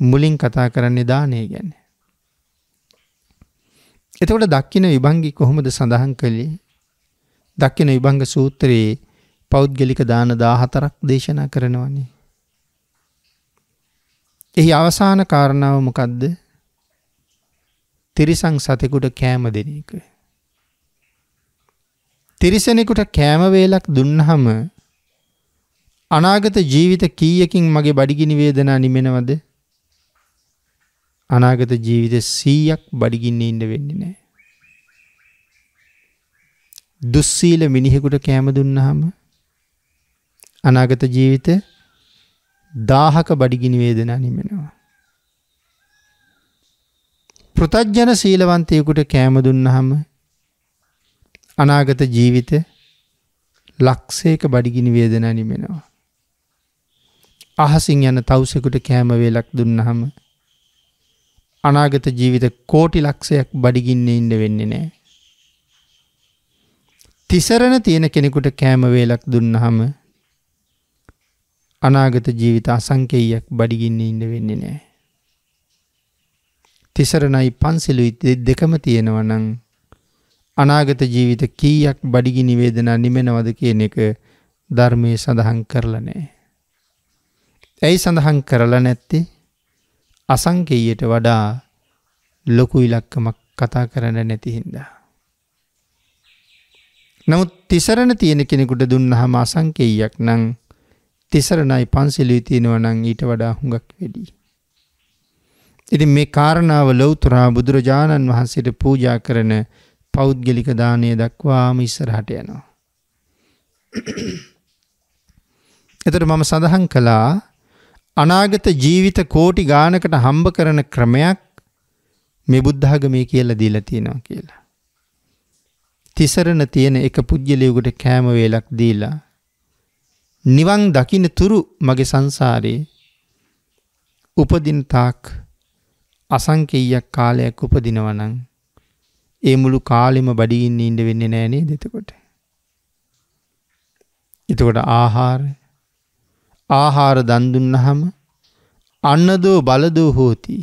මුලින් කතා කරන්නේ දානය ගැන. එතකොට දක්කින විභංගි කොහොමද සඳහන් කළේ දක්කින විභංග සූත්‍රයේ පෞද්ගලික දාන දාහතරක් දේශනා කරනවන්නේ. එහි අවසාන කාරණාව මොකක්ද තිරිසං සතෙකුට කෑම දෙන එක. තිරිසනෙකුට කෑමවේලක් දුන්නහම අනාගත ජීවිත කීයකින් මගේ බඩිගිනි වේදනා නිමෙනවද අනාගත ජීවිත සීයක් බඩිගින්න ඉන්න වෙන්නේ නෑ. දුස්සීල මිනිහෙකුට කෑම දුන්නහම අනාගත ජීවිත දාහක බඩිගිනි වේදනා නිමෙනවා. පෘතජ්ජන සීලවන්තයකුට කෑම දුන්නහම අනාගත ජීවිත ලක්සේක බඩිගිනි වේදනා නිමෙනවා. අහසින් යන තවසෙකුට කෑම වේලක් දුන්නහම අනාගත ජීවිත කෝටි ලක්ෂයක් බඩිගින්න ඉන්න වෙන්නේ නෑ. තිසරණ තියෙන කෙනෙකුට කෑම වේලක් දුන්නහම අනාගත ජීවිත අසංකෙයක් බඩිගින්න ඉන්න වෙන්නේ නෑ. තිසරණයි පන්සිලුයි දෙකම තියෙනවනං අනාගත ජීවිත කීයක් බඩිගි නිවේදනා නිමෙනවද කියන එක ධර්මය සඳහන් කරලනෑ. ඇයි සඳහන් කරලා නැත්තේ අසංකෙයට වඩා ලොකු ඉලක්කමක් කතා කරන්න නැතිහින්දා. නමුත් තිසරණ තියෙන කෙනෙකුට දුන්න හම අසංකෙයක් නං තිසරණයි පන්සිලුයි තියෙනවනං ඊට වඩා හුඟක් වැඩී. ඉතින් මේ කාරණාව ලොවතුරා බුදුරජාණන් වහන්සේට පූජා කරන පෞද්ගලික දානය දක්වාම ඉස්සරහට යනවා. එතට මම සඳහන් කළා අනාගත ජීවිත කෝටි ගානකට හම්බ කරන ක්‍රමයක් මේ බුද්ධාගමේ කියල දීල තියෙනවා කියලා. තිසරණ තියෙන එක පුද්ගලයකුට කෑමවේලක් දීලා. නිවන් දකින තුරු මගේ සංසාරයේ උපදින තාක් අසංකෙයක් කාලයක් උපදිනවනං ඒ මුළු කාලෙම බඩිගින්න ඉන්ඩ වෙන්නේ නෑනේ දෙතකොට. එතකොට ආහාර ආහාර දන්දුන්නහම අන්නදෝ බලදෝ හෝති.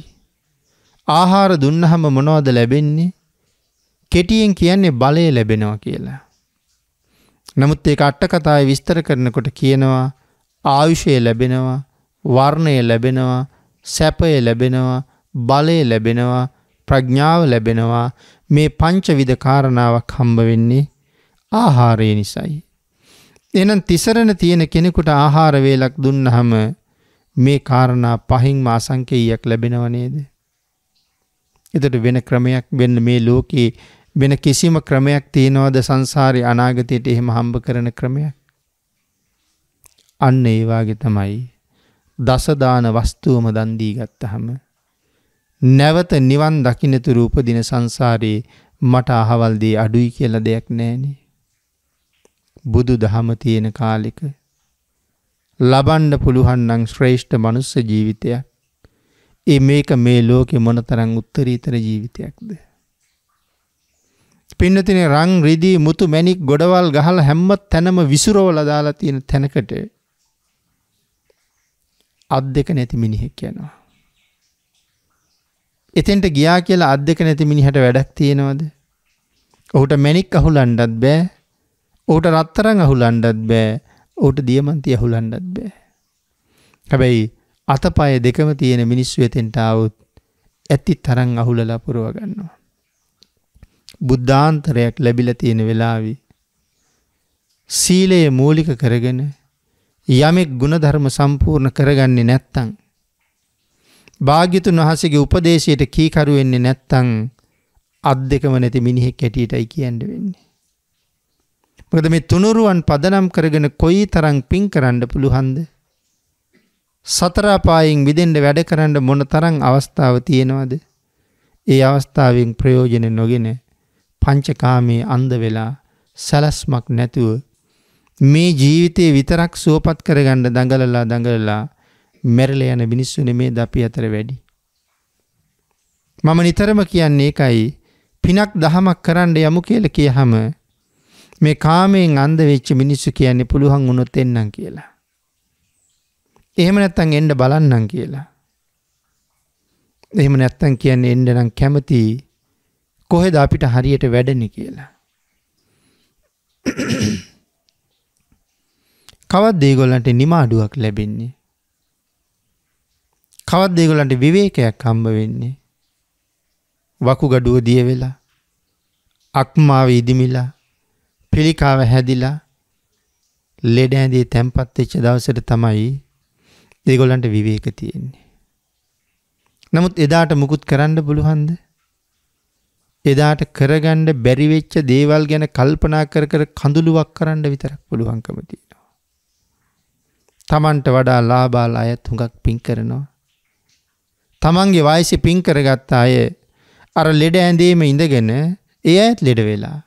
ආහාර දුන්නහම මොනවද ලැබෙන්නේ කෙටියෙන් කියන්නේ බලය ලැබෙනවා කියලා. නමුත් ඒ අට්ට කතායි විස්තර කරනකොට කියනවා ආයුෂය ලැබෙනවා වර්ණය ලැබෙනවා සැපය ලැබෙනවා බලය ලැබෙනවා ප්‍රඥාව ලැබෙනවා මේ පංචවිධ කාරණාවක් හම්බ වෙන්නේ ආහාරය නිසයි. එනම් තිසරණ තියෙන කෙනෙකුට ආහාර වේලක් දුන්නහම මේ කාරණා පහින් මාසංකෙයක් ලැබෙනව නේද. එතට වෙන ක්‍රමයක් වෙන්න මේ ලෝකයේ වෙන කිසිම ක්‍රමයක් තියෙනවද සංසාරය අනාගතයට එහෙම හම්බ කරන ක්‍රමයක්. අන්න ඒවාගේ තමයි දසදාන වස්තුවම දන්දී ගත්තහම නැවත නිවන් දකිනතුරු උපදින සංසාරයේ මට අහවල්දී අඩුයි කියල දෙයක් නෑනේ. බුදු දහම තියෙන කාලෙක ලබන්ඩ පුළුවන්නං ශ්‍රේෂ්ඨ මනුස්ස ජීවිතයක් ඒ මේක මේ ලෝකෙ මොනතරං උත්තරීතර ජීවිතයක්ද. පින්නතින රං රිදී මුතු මැනික් ගොඩවල් ගහල හැම්මත් තැනම විසුරෝල දාලා තියෙන තැනකට අත් දෙක නැති මිනිහෙක් යනවා. එතෙන්ට ගියා කියලා අත් දෙක නැති මිනිහට වැඩක් තියෙනවද. ඔහුට මැනික් අහුලන්ඩත් බෑ ඕට රත්තරං අහුලන්ඩත් බෑ ඕට දියමන්ති අහුලන්ඩත් බෑ. හැබැයි අතපය දෙකම තියෙන මිනිස්සු වෙතෙන්ට අවුත් ඇති තරං අහුලලා පුරුව ගන්නවා. බුද්ධාන්තරයක් ලැබිල තියෙන වෙලාවි. සීලයේ මූලික කරගෙන යමෙක් ගුණධර්ම සම්පූර්ණ කරගන්නේ නැත්තං භාග්‍යතුන් වහසගේ උපදේශයට කීකරුවෙන්නේ නැත්තං අත් දෙකම නැති මිනිහෙක් ඇටියටයි කියන්න වෙන්නේ. මොකද මේ තුනුරුවන් පදනම් කරගෙන කොයි තරම් පින් කරන්න පුළුවන්ද? සතර අපායෙන් විදෙන්න වැඩ කරන්න මොන තරම් අවස්ථාව තියෙනවද? ඒ අවස්ථාවෙන් ප්‍රයෝජන නොගෙන පංචකාමයේ අන්ධ වෙලා සැලස්මක් නැතුව මේ ජීවිතේ විතරක් සුවපත් කරගන්න දඟලලා දඟලලා මැරලා යන මිනිස්සු නෙමේ අපි අතර වැඩි. මම නිතරම කියන්නේ ඒකයි පිනක් දහමක් කරන්න යමු කියලා කියහම මේ කාමයෙන් අන්ධ වෙච්ච මිනිස්සු කියන්නේ පුළුවන් වුණොත් එන්නම් කියලා. එහෙම නැත්තම් එන්න බලන්නම් කියලා. එහෙම නැත්තම් කියන්නේ එන්න නම් කැමති කොහෙද අපිට හරියට වැඩන්නේ කියලා. කවද්ද ඒගොල්ලන්ට නිමාඩුවක් ලැබෙන්නේ? කවද්ද ඒගොල්ලන්ට විවේකයක් හම්බ වෙන්නේ? වකුගඩුව දිය වෙලා අක්මාව ඉදිමිලා පිළිකාව හැදිලා ලෙඩ ඇඳේ තැම්පත් වෙච්ච දවසට තමයි ඒගොල්ලන්ට විවේක තියෙන්නේ. නමුත් එදාට මුකුත් කරන්න පුළුවන්ද? එදාට කරගන්න බැරි වෙච්ච දේවල් ගැන කල්පනා කර කර කඳුළුවක් කරන්න විතරක් පුළුවන්කම තියෙනවා. Tamanට වඩා ලාභාල අයත් හුඟක් පින් කරනවා. Tamanගේ වයසේ පින් කරගත්ත අය අර ලෙඩ ඇඳේම ඉඳගෙන ඒ ඇත් ලෙඩ වෙලා.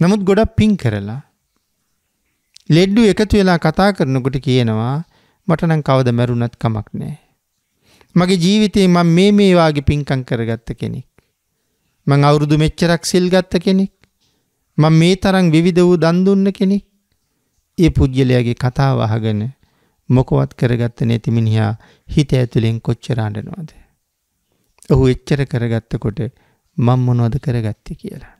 නමුත් ගොඩක් පින් කරලා. ලෙඩ්ඩු එකතු වෙලා කතා කරනකොට කියනවා මට නම් කවද මැරුණත් කමක් නෑ. මගේ ජීවිතේ මම මේ මේ වාගේ පින්කම් කරගත්ත කෙනෙක්. මං අවුරුදු මෙච්චරක් සිල් ගත්ත කෙනෙක්. මම මේ තරම් විවිධ වූ දන් දුන්න කෙනෙක්. ඒ පුජ්‍යලයාගේ කතාව අහගෙන මොකවත් කරගත්ත නැති මිනිහා හිත ඇතුලෙන් කොච්චර අඬනවද? ඔහු එච්චර කරගත්තකොට මම මොනවද කරගත්තේ කියලා.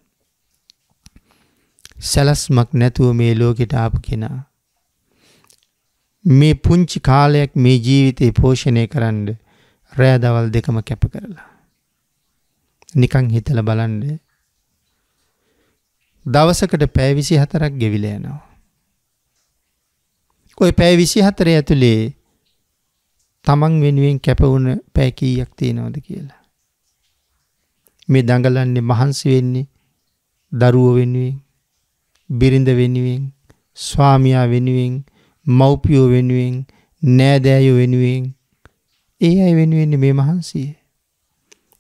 සැලස්මක් නැතුව මේ ලෝකෙට ආපු කෙනා මේ පුංචි කාලයක් මේ ජීවිතේ පෝෂණය කරන්න රෑ දවල් දෙකම කැප කරලා. නිකං හිතල බලන්ඩ දවසකට පෑ විසි හතරක් ගෙවිල යනවා. ඔය පෑ විසි හතර ඇතුළේ තමන් වෙනුවෙන් කැපවුණ පැකීයක් තියෙනවද කියලා. මේ දඟලන්නේ මහන්සි වෙන්නේ දරුව වෙනුවෙන් බිරිඳ වෙනුවෙන් ස්වාමියා වෙනුවෙන් මව්පියෝ වෙනුවෙන් නෑදෑයෝ වෙනුවෙන් ඒ අය වෙනුවෙන්නේ මේ මහන්සිය.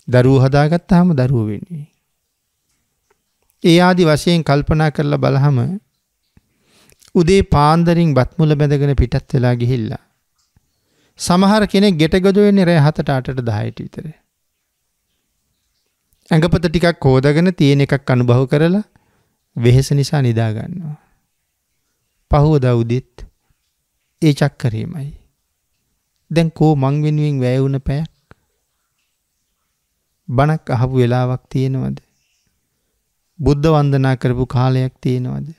දරුවෝ හදාගත්තාම දරුවෝ වෙනුවෙන්. ඒ ආදි වශයෙන් කල්පනා කරලා බලහම උදේ පාන්දරින් බත්මුල බැඳගෙන පිටත් වෙලා ගිහිල්ලා. සමහර කෙනෙක් ගෙටගොඩ වෙන්නේ රෑ හතට අටට දහයට විතර. ඇඟපත ටිකක් කෝදගෙන තියෙන එකක් අනුභව කරලා වෙහෙස නිසා නිදාගන්නවා. පහුවද උදෙත් ඒ චක්කරීමයි. දැන් කෝ මං වෙනුවෙන් වැෑවුන පැයක් බණක් අහපු වෙලාවක් තියෙනවද. බුද්ධ වන්දනා කරපු කාලයක් තියෙනවද.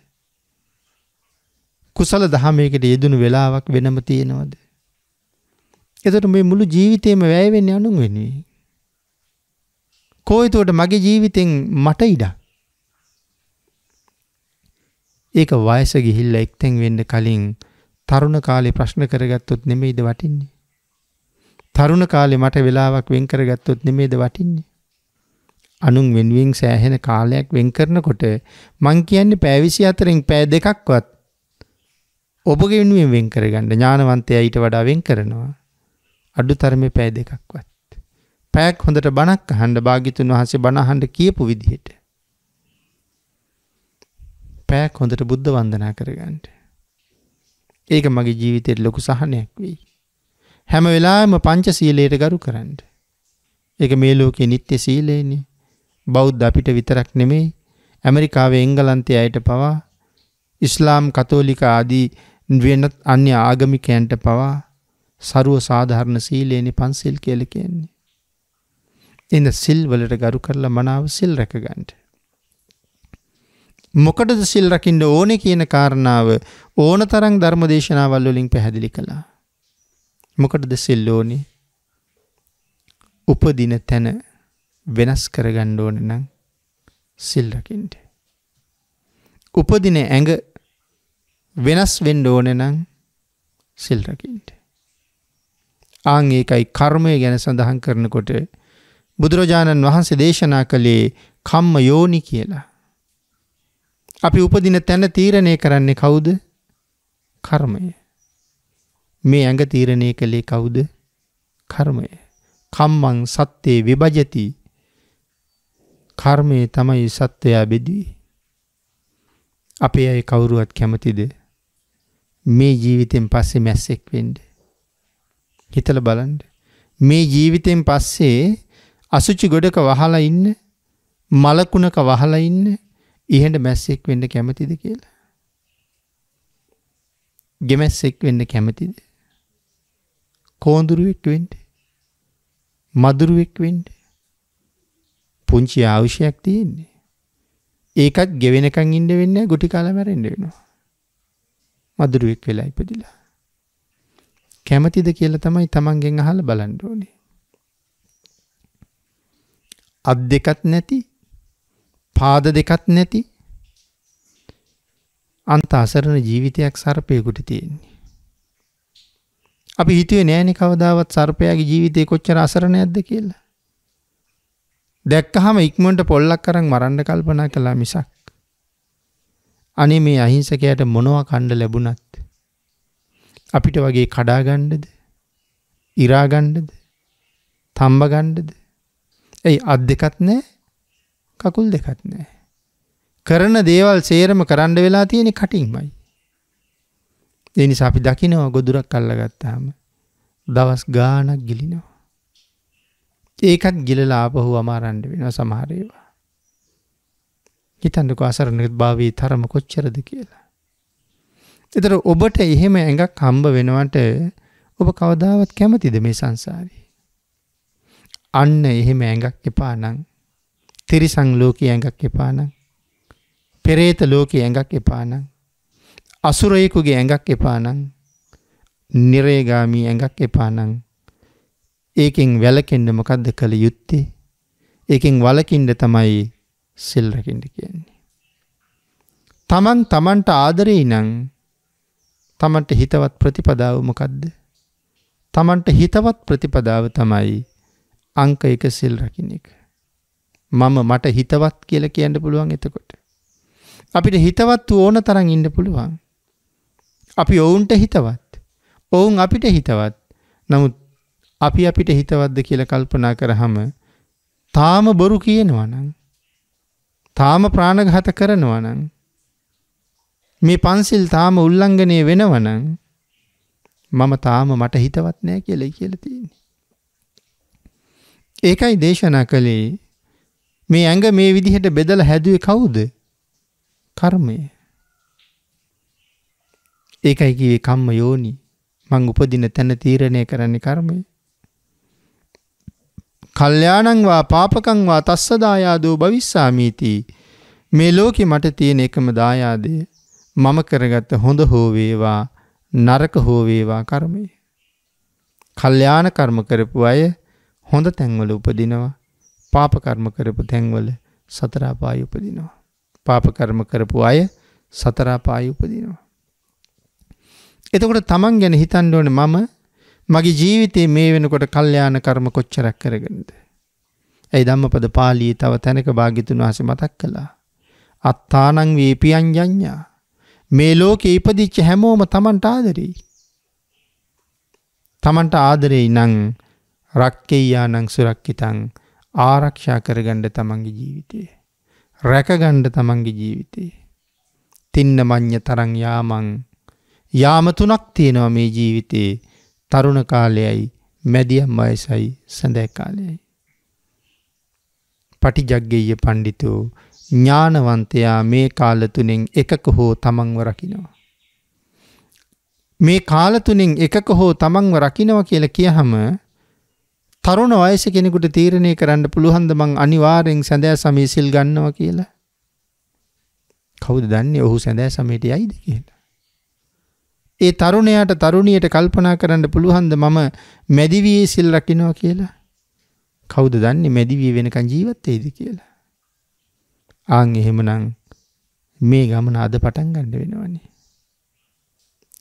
කුසල දහමයකට යෙදුණු වෙලාවක් වෙනම තියෙනවද. එතට මේ මුළු ජීවිතයම වැෑවෙන්න අනුන් වෙනුවේ. කෝයිතුවට මගේ ජීවිතෙන් මට ඉඩක්. ඒක වයස ගිහිල්ල එක්තැන් වෙන්න කලින් තරුණ කාලේ ප්‍රශ්න කරගත්තොත් නෙමෙයිද වටින්නේ. තරුණ කාලේ මට වෙලාවක් වෙන් කරගත්තොත් නෙමේද වටින්නේ. අනුන් වෙනුවෙන් සෑහෙන කාලයක් වෙන් කරනකොට මං කියන්නේ පෑ 24න් පෑ දෙකක්වත් ඔබගේ වෙනුවෙන් වෙන් කරගන්න ඥානවන්තයා ඊට වඩා වෙන් කරනවා. අඩු තරමේ පෑ දෙකක්වත්. පැයක් හොඳට බණක් අහන්න භාග්‍යතුන් වහන්සේ බණ අහන්න කියපු විදිහට. පැයක් හොඳට බුද්ධ වන්දනා කරගන්න. ඒක මගේ ජීවිතයට ලොකු සහනයක් වෙයි. හැම වෙලාවෙම පංචශීලයට ගරු කරන්න. ඒක මේ ලෝකේ නිත්‍ය සීලයනේ. බෞද්ධ අපිට විතරක් නෙමෙයි ඇමරිකාවේ එංගලන්තයේ අයට පවා ඉස්ලාම් කතෝලික ආදී වෙනත් අන්‍ය ආගමිකයන්ට පවා සරුව සාධාරණ සීලේනි පන්සිල් කියලා කියන්නේ. එඳ සිල් වලට ගරු කරලා මනාව සිල් රැකගන්න. මොකටද සිල් රකින්න ඕනේ කියන කාරණාව ඕන තරම් ධර්ම දේශනාවල් වලින් පැහැදිලි කළා. මොකටද සිල් ඕනේ? උපදින තැන වෙනස් කරගන්න ඕනේ නම් සිල් රකින්න. උපදින ඇඟ වෙනස් වෙන්න ඕනේ නම් සිල් රකින්න. ආන් ඒකයි කර්මය ගැන සඳහන් කරනකොට බුදුරජාණන් වහන්සේ දේශනා කළේ කම්ම යෝනි කියලා. අපි උපදින තැන තීරණය කරන්නේ කවුද? කර්මය. මේ ඇඟ තීරණය කළේ කවුද? කර්මය. කම්මං සත්‍යේ විභජති. කර්මය තමයි සත්වයා බෙදුවේ. අපේ අය කවුරුවත් කැමතිද මේ ජීවිතෙන් පස්සේ මැස්සෙක් වෙන්න. හිතලා බලන්න. මේ ජීවිතෙන් පස්සේ අසුචි ගොඩක වහලා ඉන්න මලකුණක වහලා ඉන්න ඉහෙන්ට මැස්සෙක් වෙන්න කැමතිද කියලා. ගෙමැස්සෙක් වෙන්න කැමතිද. කෝඳුරුවෙක් වෙන්ට මදුරුවෙක් වෙන්ට පුංචි ආවශ්‍යයක් තියෙන්නේ. ඒකත් ගෙවෙනකං ඉන්න වෙන්න ගුටි කාල මැරෙන්ඩ වෙනවා. මදුරුවෙක් වෙලා ඉපදිලා. කැමතිද කියල තමයි තමන්ගෙන් අහල බලන්ඩෝනේ. අත් දෙකත් නැති පාද දෙකත් නැති අන්ත අසරණ ජීවිතයක් සර්පයකුට තියෙන්නේ. අපි හිතුවේ නෑනෙ කවදාවත් සර්පයාගේ ජීවිතය කොච්චර අසරණ ඇද්ද කියලා. දැක්කහම ඉක්මට පොල්ලක් කරන් මරන්න කල්පනා කලා මිසක්. අනේ මේ අහිංසකයට මොනවා කණ්ඩ ලැබුණත්. අපිට වගේ කඩාගණ්ඩද ඉරාගණ්ඩද තම්බ ගණ්ඩද ඇයි අත් දෙකත් නෑ කකුල් දෙකත් නෑ. කරන දේවල් සේරම කරන්න වෙලා තියෙනෙ කටින්මයි. එනිසා අපි දකිනවා ගොදුරක් කල්ලගත්තාම දවස් ගානක් ගිලිනවා. ඒකත් ගිලලා ආපහු අමාරණ්ඩ වෙන සමහරේවා. හිතන්නක අසරණත් භාවී තරම කොච්චරද කියලා. එතර ඔබට එහෙම ඇඟක් හම්බ වෙනවට ඔබ කවදාවත් කැමතිද මේ සංසාරී. අන්න එහෙම ඇඟක් එපා නං තිරිසං ලෝක ඇඟක් එපානං පෙරේත ලෝක ඇඟක් එපානං අසුරයෙකුගේ ඇඟක් එපානං නිරේගාමී ඇඟක් එපානං ඒකෙන් වැලකෙන්ඩ මොකක්ද කළ යුත්තේ ඒකෙන් වලකින්ඩ තමයි සිල් රකින්ට කියන්නේ. තමන් තමන්ට ආදරෙයි නං තමන්ට හිතවත් ප්‍රතිපදාව මොකක්ද. තමන්ට හිතවත් ප්‍රතිපදාව තමයි අංක එක සිල් රකින්න එක. මම මට හිතවත් කියල කියන්න පුළුවන් එතකොට. අපිට හිතවත් ඕන තරන් ඉන්න පුළුවන්. අපි ඔවුන්ට හිතවත්. ඔවුන් අපිට හිතවත්. නමුත් අපි අපිට හිතවත්ද කියල කල්පනා කරහම තාම බොරු කියනවනං. තාම ප්‍රාණගහත කරනවනං. මේ පන්සිල් තාම උල්ලංඝනය වෙනවනං මම තාම මට හිතවත් නෑ කියලයි කියලතින්නේ. ඒකයි දේශනා කළේ මේ ඇඟ මේ විදිහට බෙදල හැදුවේ කවුද කර්මය. ඒකයි කිවේ කම්ම යෝනි මං උපදින තැන තීරණය කරන්නේ කර්මය. කල්්‍යානංවා පාපකංවා තස්සදායාදෝ භවිස්සාමීති මේ ලෝකෙ මට තියෙන එකම දායාදය මම කරගත්ත හොඳ හෝවේවා නරක හෝවේවා කර්මය. කල්්‍යාන කර්ම කරපු අය හොඳ තැන්වල උපදිනවා පාපකර්ම කරපු තැන්වල සතරාපාය උපදිනවා. පාපකර්ම කරපු අය සතරාපාය උපදිනවා. එතකොට තමන් ගැන හිතන්න ඕන මම මගේ ජීවිතයේ මේ වෙනකොට කල්්‍යයාන කර්ම කොච්චරක් කරගන්නද. ඇයි ධම්මපද පාලී තව තැනක භාගිතුන් වහස මතක් කළා. අත්තානං වේපියන්ජඥා. මේ ලෝක ඉපදිච්ච හැමෝම තමන්ට ආදරෙයි. තමන්ට ආදරෙයි නං රක්කෙයියානං සුරක්කිතං ආරක්ෂා කරගණ්ඩ තමන්ගේ ජීවිතය. රැකගණ්ඩ තමන්ගේ ජීවිතේ. තින්න මං්්‍ය තරං යාමං යාම තුනක් තියෙනවා මේ ජීවිතේ තරුණ කාලයයි මැදියම් වයසයි සැඳෑ කාලයයි. පටිජග්ගෙය පණ්ඩිතු ඥානවන්තයා මේ කාලතුනෙන් එකක හෝ තමන්ව රකිනවා. මේ කාලතුනෙන් එකක හෝ තමන්ව රකිනව කියල කියහම තරුණ වයස කෙනෙකුට තීරණය කරන්න පුළුහන්ද මං අනිවාරෙන් සැදෑ සමී සිල් ගන්නවා කියලා. කවුද දන්නේ ඔහු සැදෑ සමයට යයිද කියලා. ඒ තරුණයාට තරුණියට කල්පනා කරන්න පුළුහන්ද මම මැදිවයේ සිල් රකිනවා කියලා. කවුද දන්නේ මැදිවී වෙනකන් ජීවත්තේද කියලා. ආං එහෙමනං මේ ගමන අද පටන් ගණ්ඩ වෙනවන්නේ.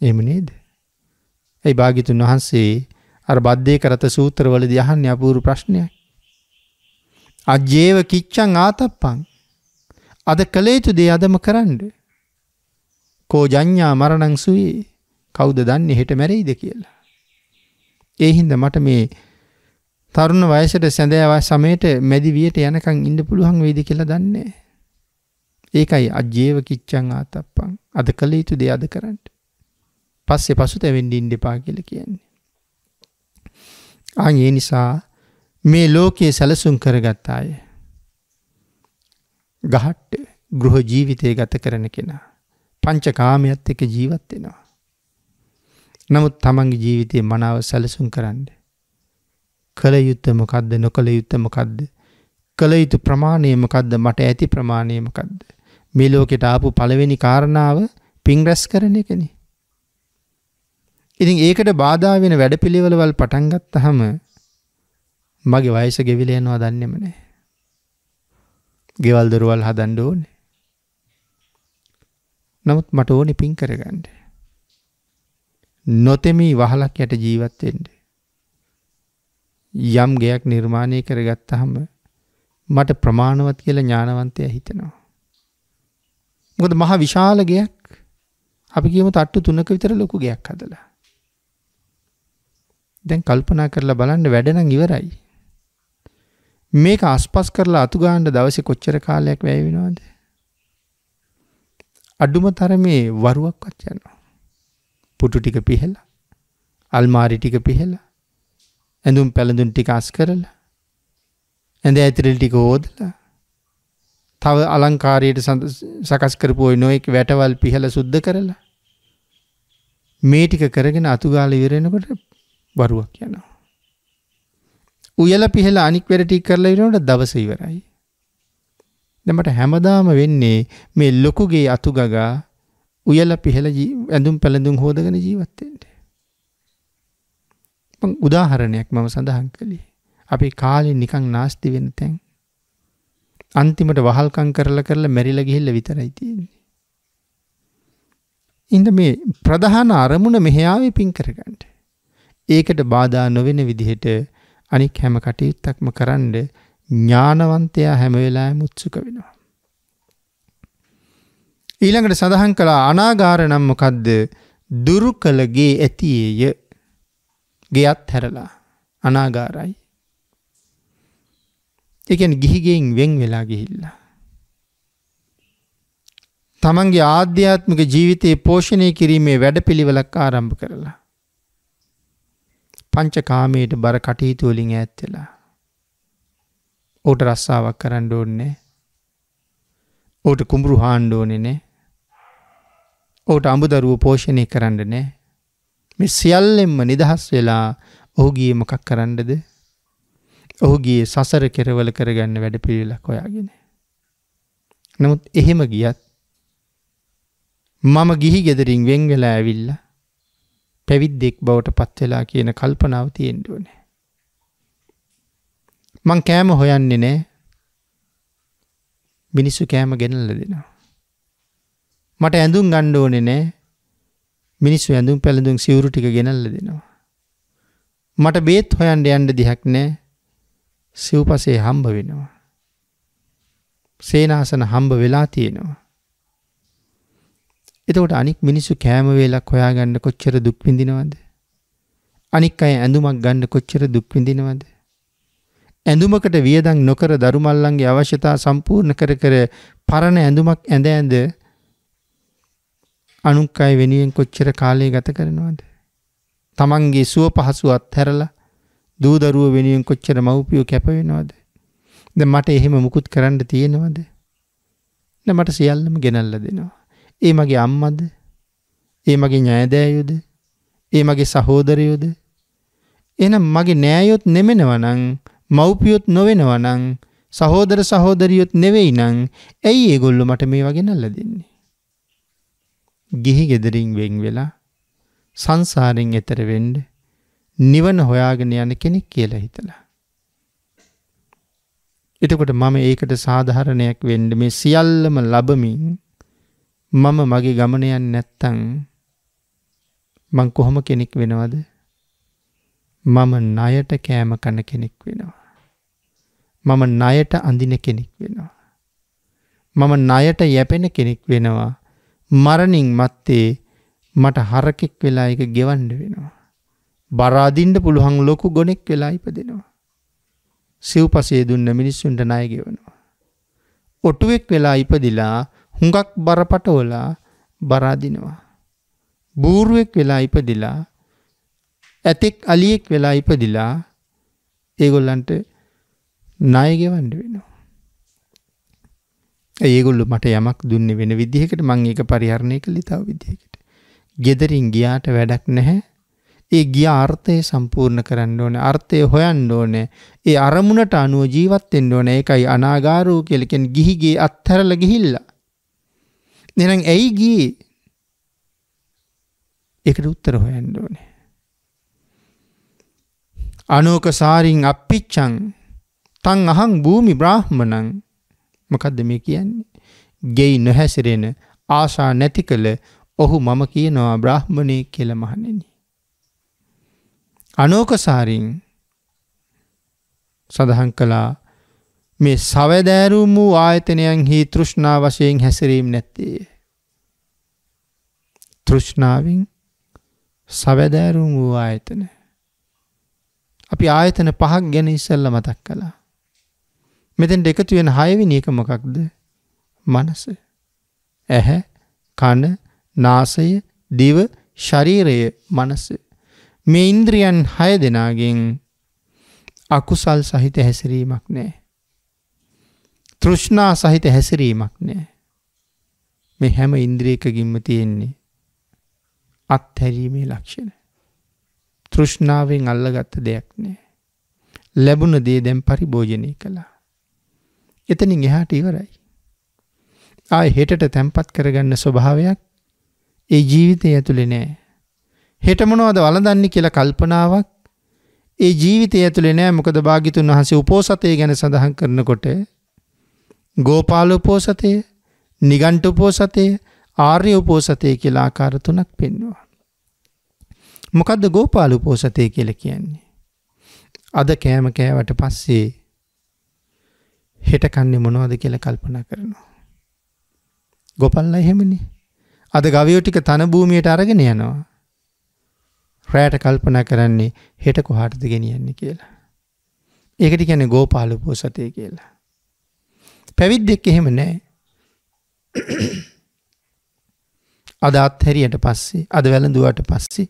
එම නේද. ඇයි භාගිතුන් වහන්සේ අර බද්ධය කරත සූත්‍රවල දයහන්න අපූරු ප්‍රශ්නයක්. අජ්‍යේව කිච්චං ආතප්පං. අද කළ යුතු දේ අදම කරන්න. කෝ ජඤ්ඤා මරණං සුවේ කවුද දන්නේ හෙට මැරෙයිද කියලා. ඒ හින්දා මට මේ තරුණ වයසට සැඳෑව සමයට මැදි වියට යනකම් ඉන්න පුළුවන් වෙයිද කියලා දන්නේ ඒකයි අජීව කිච්ඡං ආතප්පං අද කළ යුතු දේ අද කරන්න. පස්සේ පසුතැවෙන්න ඉන්න එපා කියලා කියන්නේ. ආන් ඒ නිසා මේ ලෝකයේ සැලසුම් කරගත් අය ගහට්ට ගෘහ ජීවිතය ගත කරන කෙනා පංචකාමයත් එක ජීවත් වෙනවා. නමුත් තමන්ගේ ජීවිතය මනාව සැලසුම් කරන්න. කළ යුත්ත මොකක්ද නොකළ යුත්ත මොකක්ද කළ යුතු ප්‍රමාණය මොකක්ද මට ඇති ප්‍රමාණය මොකක්ද මේ ලෝකෙට ආපු පළවෙනි කාරණාව පින් රැස් කරන එකන. ඉතින් ඒකට බාධා වෙන වැඩපිළිවෙලවල් පටන්ගත්තහම මගේ වයස ගෙවිල යනවා දන්නෙම නෑ. ගෙවල් දරුවල් හදන්ඩ ඕනේ. නමුත් මට ඕනෙ පින් කරගන්න. නොතෙමී වහලක් යට ජීවත්වෙන්ට. යම් ගයක් නිර්මාණය කරගත්තහම මට ප්‍රමාණවත් කියල ඥානවන්තය හිතෙනවා. මොකද මහ විශාල ගයක් අපි කියම තට්ටු තුනක විතර ලොකු ගයක් හදලා. දැන් කල්පනා කරලා බලන්න වැඩනම් ඉවරයි. මේක අස්පස් කරලා අතුගාණ්ඩ දවස කොච්චර කාලයක් වැෑවෙනවාද. අඩුම තරමේ වරුවක් වච්චයනවා. පුටු ටික පිහෙලා අල්මාරි ටික පිහෙලා ඇඳුම් පැළඳුන් ටික අස් කරලා ඇඳ ඇතිරල් ටික ඕෝදලා තව අලංකාරයට සකස් කරපුයි නොෙක් වැටවල් පිහල සුද්ධ කරලා මේ ටික කරගෙන අතුගාල ඉවරෙනකොට බරුවක් යනවා. උයල පිහල අනික් වැඩටි කරලා ඉරනට දවස ඉවරයි. දෙමට හැමදාම වෙන්නේ මේ ලොකුගේ අතුගගා උයල පිහල ඇඳුම් පැළඳුම් හෝදගෙන ජීවත්තෙන්ට. උදාහරණයක් මම සඳහන් කළේ. අපි කාලෙන් නිකං නාස්ති වෙන තැන්. අන්තිමට වහල්කං කරලා කරලා මැරිල ගිහිල්ල විතරයි තියෙන්නේ. ඉඳ මේ ප්‍රධාන අරමුණ මෙහයාවේ පින් කරගන්නට. ඒකට බාධා නොවෙන විදිහට අනික් හැම කටයුත්තක්ම කරන්න ඥානවන්තයා හැමවෙලා මුත්සුක වෙනවා. ඊළඟට සඳහන් කළා අනාගාර නම් මොකක්ද දුරු කළගේ ඇතියේය ගෙයත් හැරලා අනාගාරයි. එකන ගිහිගෙන් වෙන් වෙලා ගිහිල්ලා. තමන්ගේ ආධ්‍යාත්මික ජීවිතයේ පෝෂණය කිරීමේ වැඩ පිළිවෙලක් ආරම්භ කරලා. පංච කාමයට බර කටයුතුවලින් ඇත්වෙලා. ඕට රස්සාාවක් කරන්න ඕන්නේ ඕට කුඹුරු හාණ්ඩෝනෙනේ ඕට අඹදරුව පෝෂණය කරන්න නෑ මෙ සියල්ලෙන්ම නිදහස් වෙලා ඔහුගේ මොකක් කරන්නද ඔහුගේ සසර කෙරවල කරගන්න වැඩ පිළිලක් හොයාගෙන. නමුත් එහෙම ගියත් මම ගිහි ගෙදරින් වෙන් වෙලා ඇවිල්ල පැවිද්දෙක් බවට පත්වෙලා කියන කල්පනාව තියෙන්ඩුවනේ. මං කෑම හොයන්නේ නෑ මිනිස්සු කෑම ගෙනල්ල දෙනවා. මට ඇඳුම් ගණ්ඩෝනෙ නෑ මිනිස්සු ඇඳුම් පැළඳුම් සිවුරු ටික ගෙනල්ල දෙනවා. මට බේත් හොයන්ට යන්ඩ දිහක් නෑ සිව්පසේ හම්බ වෙනවා. සේනාසන හම්බ වෙලා තියෙනවා. එතකොට අනික් මිනිස්සු කෑමවේලක් හොයාගන්න කොච්චර දුක්විඳිනවද. අනික් අය ඇඳුමක් ගන්න කොච්චර දුක්විඳිනවද. ඇඳුමකට වියදං නොකර දරුමල්ලන්ගේ අවශ්‍යතා සම්පූර්ණ කර කර පරණ ඇඳුමක් ඇඳ ඇඳ අනුක් අය වෙනුවෙන් කොච්චර කාලය ගත කරනවද. තමන්ගේ සුව පහසුවත් හැරලා දූදරුව වෙනුවෙන් කොච්චර මව්පියෝ කැපවෙනවාද. ද මට එහෙම මුකුත් කරන්න තියෙනවද. න මට සියල්ලම ගෙනල්ල දෙනවා. ඒ මගේ අම්මද ඒ මගේ ඥෑදෑයුද ඒ මගේ සහෝදරයෝද එනම් මගේ නෑයොත් නෙමෙනවනං මව්පියොත් නොවෙනවනං සහෝදර සහෝදරියොත් නෙවෙයි නං ඇයි ඒගොල්ලු මට මේ වගෙනල්ල දෙන්නේ. ගිහි ගෙදරින් වෙන් වෙලා සංසාරෙන් එතර වෙන්ඩ නිවන හොයාගෙන යන කෙනෙක් කියලා හිතලා. එතකොට මම ඒකට සාධහරණයක් වෙන්ඩ මේ සියල්ලම ලබමින් මම මගේ ගමනයන් නැත්තං මං කොහොම කෙනෙක් වෙනවද මම ණයට කෑම කන කෙනෙක් වෙනවා. මම ණයට අඳින කෙනෙක් වෙනවා. මම ණයට යැපෙන කෙනෙක් වෙනවා. මරණින් මත්තේ මට හරකෙක් වෙලා එක ගෙවන්න වෙනවා. බර අදින්න පුළුවන් ලොකු ගොනෙක් වෙලා ඉපදෙනවා. සිව්පසේ දුන්න මිනිස්සුන්ට ණය ගෙවනවා. ඔටුවෙක් වෙලා ඉපදිලා හුඟක් බරපටවලා බර අදිනවා. බූරුවෙක් වෙලා ඉපදිලා ඇතෙක් අලියෙක් වෙලා ඉපදිලා ඒගොල්ලන්ට ණය ගෙවන්න වෙනවා. ඒගොල්ලු මට යමක් දුන්නේ වෙන විදිහකට මං ඒක පරිහරණය කළේ තව විදිහකට. ගෙදරින් ගියාට වැඩක් නැහැ. ඒ ගිය අර්ථය සම්පූර්ණ කරන්න ඕනේ. අර්ථය හොයන්න ඕනේ. ඒ අරමුණට අනුව ජීවත් වෙන්න ඕනේ. ඒකයි අනාගාරෝ කියලා කියන්නේ ගිහිගේ අත්හැරලා ගිහිල්ලා. එහෙනම් ඇයි ගියේ? ඒකට උත්තර හොයන්න ඕනේ. අනෝක සාරින් අප්පිච්චං තං අහං භූමි බ්‍රාහ්මණං මොකද්ද මේ කියන්නේ? ගෙයි නොහැසිරෙන ආශා නැති කළ ඔහු මම කියනවා බ්‍රාහ්මණයෙක් කියලා මහණෙනි. අනෝකසාරින් සඳහන් කළා මේ සවදෑරුම් වූ ආයතනයන් හි තෘෂ්ණා වශයෙන් හැසිරීම් නැත්තේ. තෘෂ්ණාවෙන් සවදෑරුම් වූ ආයතන. අපි ආයතන පහක් ගැන ඉස්සල්ල මතක් කළා. මෙතෙන් එකතු වෙන හයවිනි එක මොකක්ද මනස. ඇහැ කණ නාසය දිව ශරීරය මනස. මේ ඉන්ද්‍රියන් හය දෙනාගෙන් අකුසල් සහිත හැසිරීමක් නෑ. තෘෂ්ණා සහිත හැසිරීමක් නෑ. මේ හැම ඉන්ද්‍රියකගින්ම තියෙන්නේ අත්හැරීමේ ලක්ෂණ. තෘෂ්ණාවෙන් අල්ලගත්ත දෙයක් නෑ. ලැබුණ දේ දැම් පරිභෝජනය කළා. එතනින් එහාට ඉවරයි. ආය හෙටට තැම්පත් කරගන්න ස්වභාවයක් ඒ ජීවිතය ඇතුළෙ නෑ. හෙටමනවාද වලදන්නේ කියලා කල්පනාවක් ඒ ජීවිතය ඇතුළෙ නෑ මොකද භාගිතුන් වහසේ උපෝසතය ගැන සඳහන් කරනකොට ගෝපාල උපෝසතය නිගන්ට උපෝසතය ආර්ය උපෝසතය කියලා ආකාර තුනක් පෙන්නවා. මොකදද ගෝපාල උපෝසතය කියල කියන්නේ. අද කෑම කෑවට පස්සේ හෙට කන්නේ මොනවද කියල කල්පනා කරනවා. ගොපල්ල එහෙමනි. අද ගවයෝ ටික තන භූමියට අරගෙන යනවා. රෑට කල්පනා කරන්නේ හෙට කොහාටද ගෙනියන්නේ කියලා. ඒකට ගැන ගෝපාලු පෝසතය කියලා. පැවිද්දෙක් එහෙම නෑ. අද අත්හැරියට පස්සේ අද වැළඳුවට පස්සේ.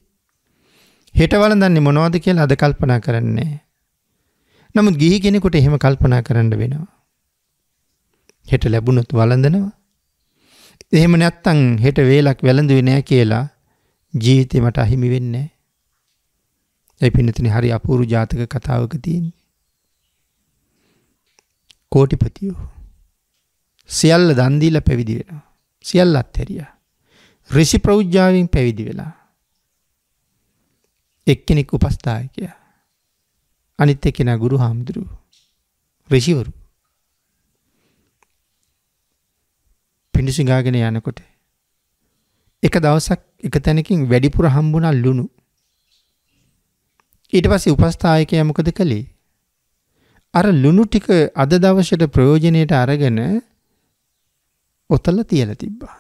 හෙට වලදන්නේ මොනවද කියලා අද කල්පනා කරන්නේ. නමුත් ගිහි කෙනෙකුට එහෙම කල්පනා කරන්න වෙනවා. හෙට ලැබුණොත් වලඳනවා. එහෙම නැත්තං හෙට වේලක් වැළඳුවේ නෑ කියලා ජීවිතේ මට අහිමි වෙන්නේ. ඒ පිනතින හරි අපූරු ජාතක කතාවක තියෙන්නේ. කෝටිපතියෝ සියල්ල දන් දීලා පැවිදි වෙනවා. සියල්ල අත්හැරියා. ඍෂි ප්‍රෞජ්‍යාවෙන් පැවිදි වෙලා. එක්කෙනෙක් උපස්ථායකයා. අනිත් එක්කෙනා ගුරු හාමුදුරුවෝ. ඍෂිවරු. පිඬුසිඟාගෙන යනකොට එක දවසක් එක තැනකින් වැඩිපුර හම්බුණා ලුණු. ඊට පස්සේ උපස්ථායකයා මොකද කළේ? අර ලුණු ටික අද දවසට ප්‍රයෝජනයට අරගෙන ඔතල තියලා තිබ්බා.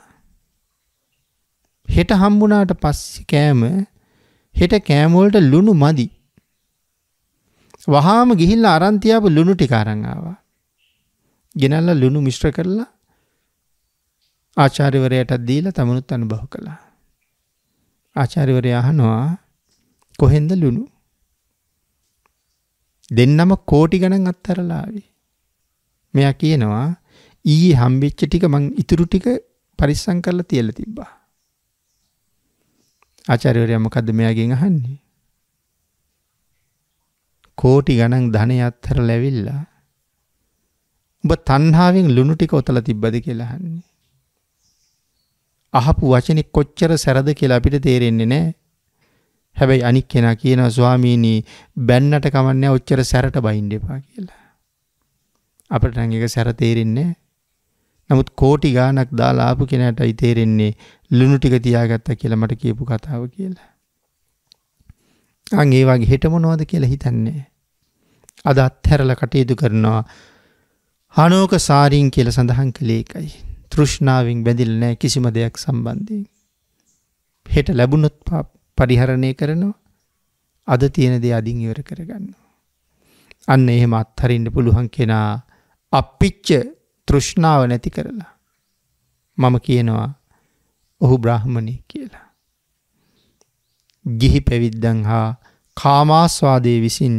හෙට හම්බුණාට පස්සේ කෑම හෙට කෑම වලට ලුණු මදි. වහාම ගිහිල්ලා අරන් තියාපු ලුණු ටික අරන් ආවා. ගෙනල්ලා ලුණු මිශ්‍ර කරලා ආචාර්යවරයටත් දීලා තමනුත් අනුභව කළා. ආචාර්යවරය අහනවා කොහෙන්ද ලුණු? දෙන්නම කෝටි ගණන් අත්හැරලා ආවේ. මෙයා කියනවා ඊයේ හම්බෙච්ච ටික මං ඉතුරු ටික පරිස්සම් කරලා තියලා තිබ්බා. ආචාර්යවරයා මොකද්ද මෙයාගෙන් අහන්නේ? කෝටි ගණන් ධනය අත්හැරලා ඇවිල්ලා උඹ තණ්හාවෙන් ලුණු ටික ඔතලා තිබ්බද කියලා අහන්නේ. අහපු වචනෙ කොච්චර සැරද කියලා අපිට තේරෙන්නේ නැහැ. හැබැයි අනික් කෙනා කියනවා ස්වාමීනි බැන්නට කමන්නේ ඔච්චර සැරට බයින්න එපා කියලා. අපිට නම් ඒක සැර තේරෙන්නේ නමුත් කෝටි ගාණක් දාලා ආපු කෙනාටයි තේරෙන්නේ ලුණු ටික තියාගත්තා කියලා මට කියපු කතාව කියලා. අන් ඒ වගේ හෙට මොනවද කියලා හිතන්නේ. අද අත්හැරලා කටයුතු කරනවා අනෝක සාරීන් කියල සඳහන් කළේ එකයි. තෘෂ්ණාවෙන් බැඳිල් නෑ කිසිම දෙයක් සම්බන්ධයෙන්. හෙට ලැබුණොත් පරිහරණය කරනවා අද තියෙන දේ අදින් ඉවර කරගන්න. අන්න එහෙම අත්හරින්න පුළුවන් කෙනා අපිච්ච තෘෂ්ණාව නැති කරලා. මම කියනවා ඔහු බ්‍රහ්මණය කියලා. ගිහි පැවිද්දන් හා කාමාස්වාදය විසින්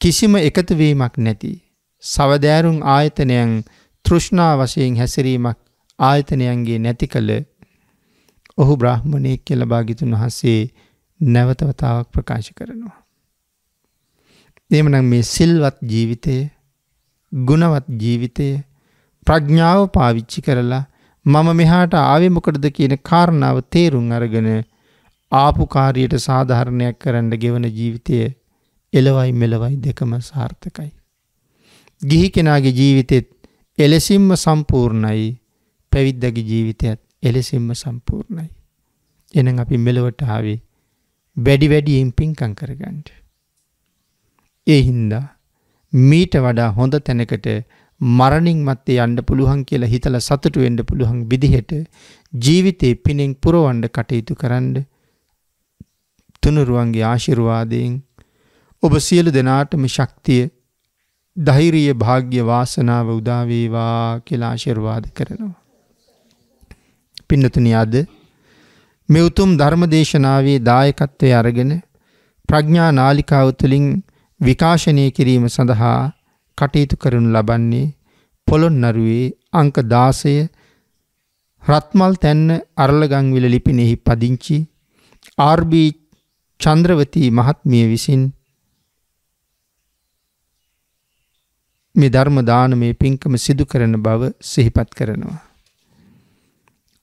කිසිම එකතුවීමක් නැති. සවදෑරුම් ආයතනයන් තෘෂ්ණා වශයෙන් හැසිරීමක් ආයතනයන්ගේ නැති කළ ඔහු බ්‍රහ්මණයෙක් කියල භාගිතුන් වහන්සේ නැවතවතාවක් ප්‍රකාශ කරනවා. එමනම් මේ සිල්වත් ජීවිතය ගුණවත් ජීවිතය ප්‍රඥාව පාවිච්චි කරලා මම මෙහාට ආවිමොකටද කියන කාරණාව තේරුම් අරගෙන ආපු කාරියට සාධාරණයක් කරන්න ගෙවන ජීවිතය එලවයි මෙලවයි දෙකම සාර්ථකයි. ගිහි කෙනාගේ ජීවිතෙත් එලෙසිම්ම සම්පූර්ණයි පැවිද්දගේ ජීවිතයත් එලෙසිම්ම සම්පූර්ණයි. එන අපි මෙලවට ආවේ වැඩි වැඩියෙන් පින්කං කරගන්ට. ඒ හින්දා මීට වඩා හොඳ තැනකට මරණින් මත්තේ යන්න පුළුවන් කියලා හිතල සතුටු වෙන්ඩ පුළුවන් විදිහට ජීවිතේ පිනෙන් පුරවන්ඩ කටයුතු කරන්න තුනුරුවන්ගේ ආශිර්වාදයෙන් ඔබ සියලු දෙනාටම ශක්තිය ධෛරිය භාග්‍ය වාසනාව උදාවේවා කියලා ආශිර්වාද කරනවා. පින්නතුනි අද මේ උතුම් ධර්මදේශනාවේ දායකත්වය අරගෙන ප්‍රඥා නාලිකාව තුළින් විකාශනය කිරීම සඳහා කටයුතු කරනු ලබන්නේ පොළොන්නරුවේ අංක දාසය රත්මල් තැන්න අරලගංවිල ලිපිනෙහි පදිංචි ආර්බී චන්ද්‍රවතී මහත්මිය විසින් මේ ධර්මදාන මේ පින්කම සිදු කරන බව සිහිපත් කරනවා.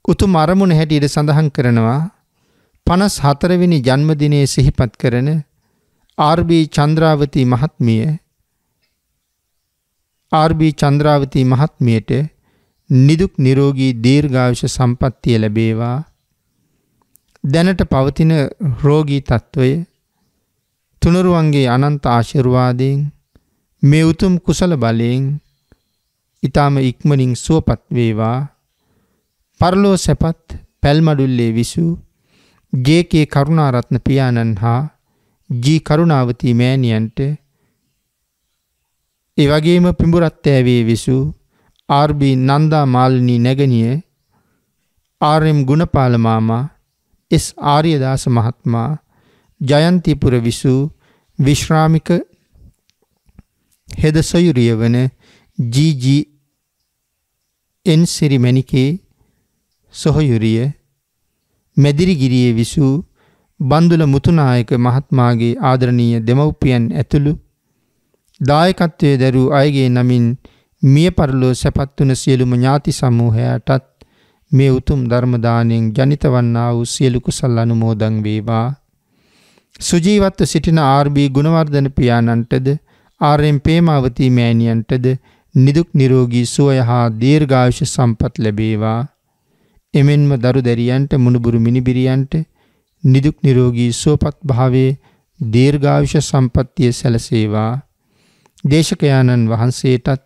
උතුම් අරමුණ හැටියට සඳහන් කරනවා පනස් හතරවෙනි ජන්මදිනය සිහිපත් කරන ආර්බී චන්ද්‍රාවතී මහත්මිය ආර්බී චන්ද්‍රාවතී මහත්මියට නිදුක් නිරෝගී දීර්ඝායුෂ සම්පත්තිය ලැබේවා දැනට පවතින රෝගී තත්ත්වය තුනරුවන්ගේ අනන්ත ආශිර්වාදයෙන් මේ උතුම් කුසල බලයෙන් ඊටාම ඉක්මනින් සුවපත් වේවා පරලෝ සැපත් පැල්මඩුල්ලේ විසූ ජේ.කේ කරුණාරත්න පියාණන් හා ජී කරුණාවතී මෑණියන්ට ඒ වගේම පිඹුරත්තෑවේ විසූ ආර්.බී. නන්දා මාලිනී නැගණිය ආර්.එම්. ගුණපාල මාමා එස් ආර්යදාස මහත්මයා ජයන්තිපුර විසූ විශ්‍රාමික හෙද සොයුරිය වන ජීජී එන් සිරිමැණිකේ සොහොයුරිය මැදිරිගිරියේ විසූ බන්දුල මුතුනායක මහත්මාගේ ආදරණීය දෙමව්පියන් ඇතුළු දායකත්වය දැරූ අයගේ නමින් මිය පරලෝ සැපත් වන සියලුම ඥාති සමූහයාටත් මේ උතුම් ධර්මදානයෙන් ජනිත වන්නා වූ සියලු කුසල් අනුමෝදන් වේවා. සුජීවත්ව සිටින ආර්.බී. ගුණවර්ධන පියාණන්ටද ආර්.එම්. පේමාවතී මෑණියන්ටද නිදුක් නිරෝගී සුවය හා දීර්ඝායුෂ සම්පත් ලැබේවා. එමෙන්ම දරු දැරියන්ට මුණුබුරු මිනිබිරියන්ට නිදුක් නිරෝගී සුවපත් භාවයේ දීර්ඝායුෂ සම්පත්තිය සැලසේවා. දේශකයාණන් වහන්සේටත්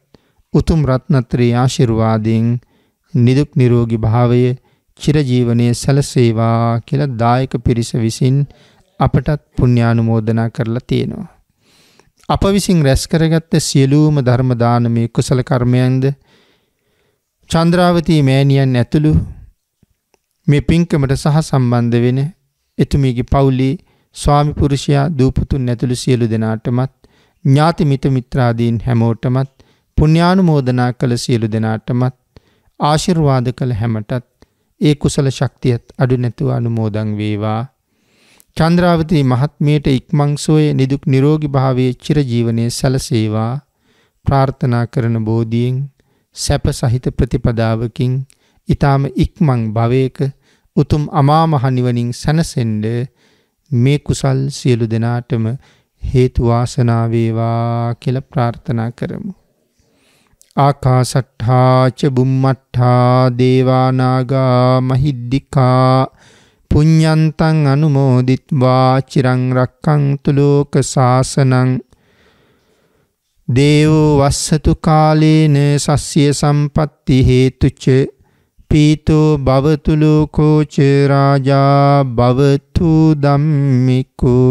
උතුම් රත්නත්‍රයේ ආශිර්වාදයෙන් නිදුක් නිරෝගී භාවය චිරජීවනයේ සැලසේවා කියලා දායක පිරිස විසින් අපටත් පුණ්‍යානුමෝදනා කරලා තියෙනවා. අප විසින් රැස් කරගත්ත සියලුම ධර්ම දානමේ කුසල කර්මයන්ද චන්ද්‍රාවතී මෑණියන් ඇතුළු මේ පින්කමට සහ සම්බන්ධ වෙන එතුමියගේ පවුලේ ස්වාමි පුරුෂයා දූපුතුන් ඇතුළු සියලු දෙනාටමත් ඥාති මිත මිත්‍රාදීන් හැමෝටමත් පුණ්‍යානුමෝදනා කළ සියලු දෙනාටමත් ආශිර්වාද කළ හැමටත් ඒ කුසල ශක්තියත් අඩු නැතුව අනුමෝදන් වේවා. චන්ද්‍රාවතී මහත්මියට ඉක්මං සෝය නිදුක් නිරෝගී භාවයේ චිරජීවනයේ සැලසේවා ප්‍රාර්ථනා කරන බෝධියෙන් සැප සහිත ප්‍රතිපදාවකින් ඊටාම ඉක්මං භවයක උතුම් අමා මහ නිවනින් සැනසෙන්න මේ කුසල් සියලු දෙනාටම හේතු වාසනා වේවා කියලා ප්‍රාර්ථනා කරමු. ආකාසට්ඨා ච බුම්මට්ඨා දේවානාගා මහිද්దికා පුඤ්ඤන්තං අනුමෝදිත්වා චිරං රක්ඛන්තු ලෝක සාසනං දේවෝ වස්සතු කාලේන සස්්‍ය සම්පත්ති හේතුච්ච පීතෝ භවතුලෝකෝච රාජා භවතු දම්මිකෝ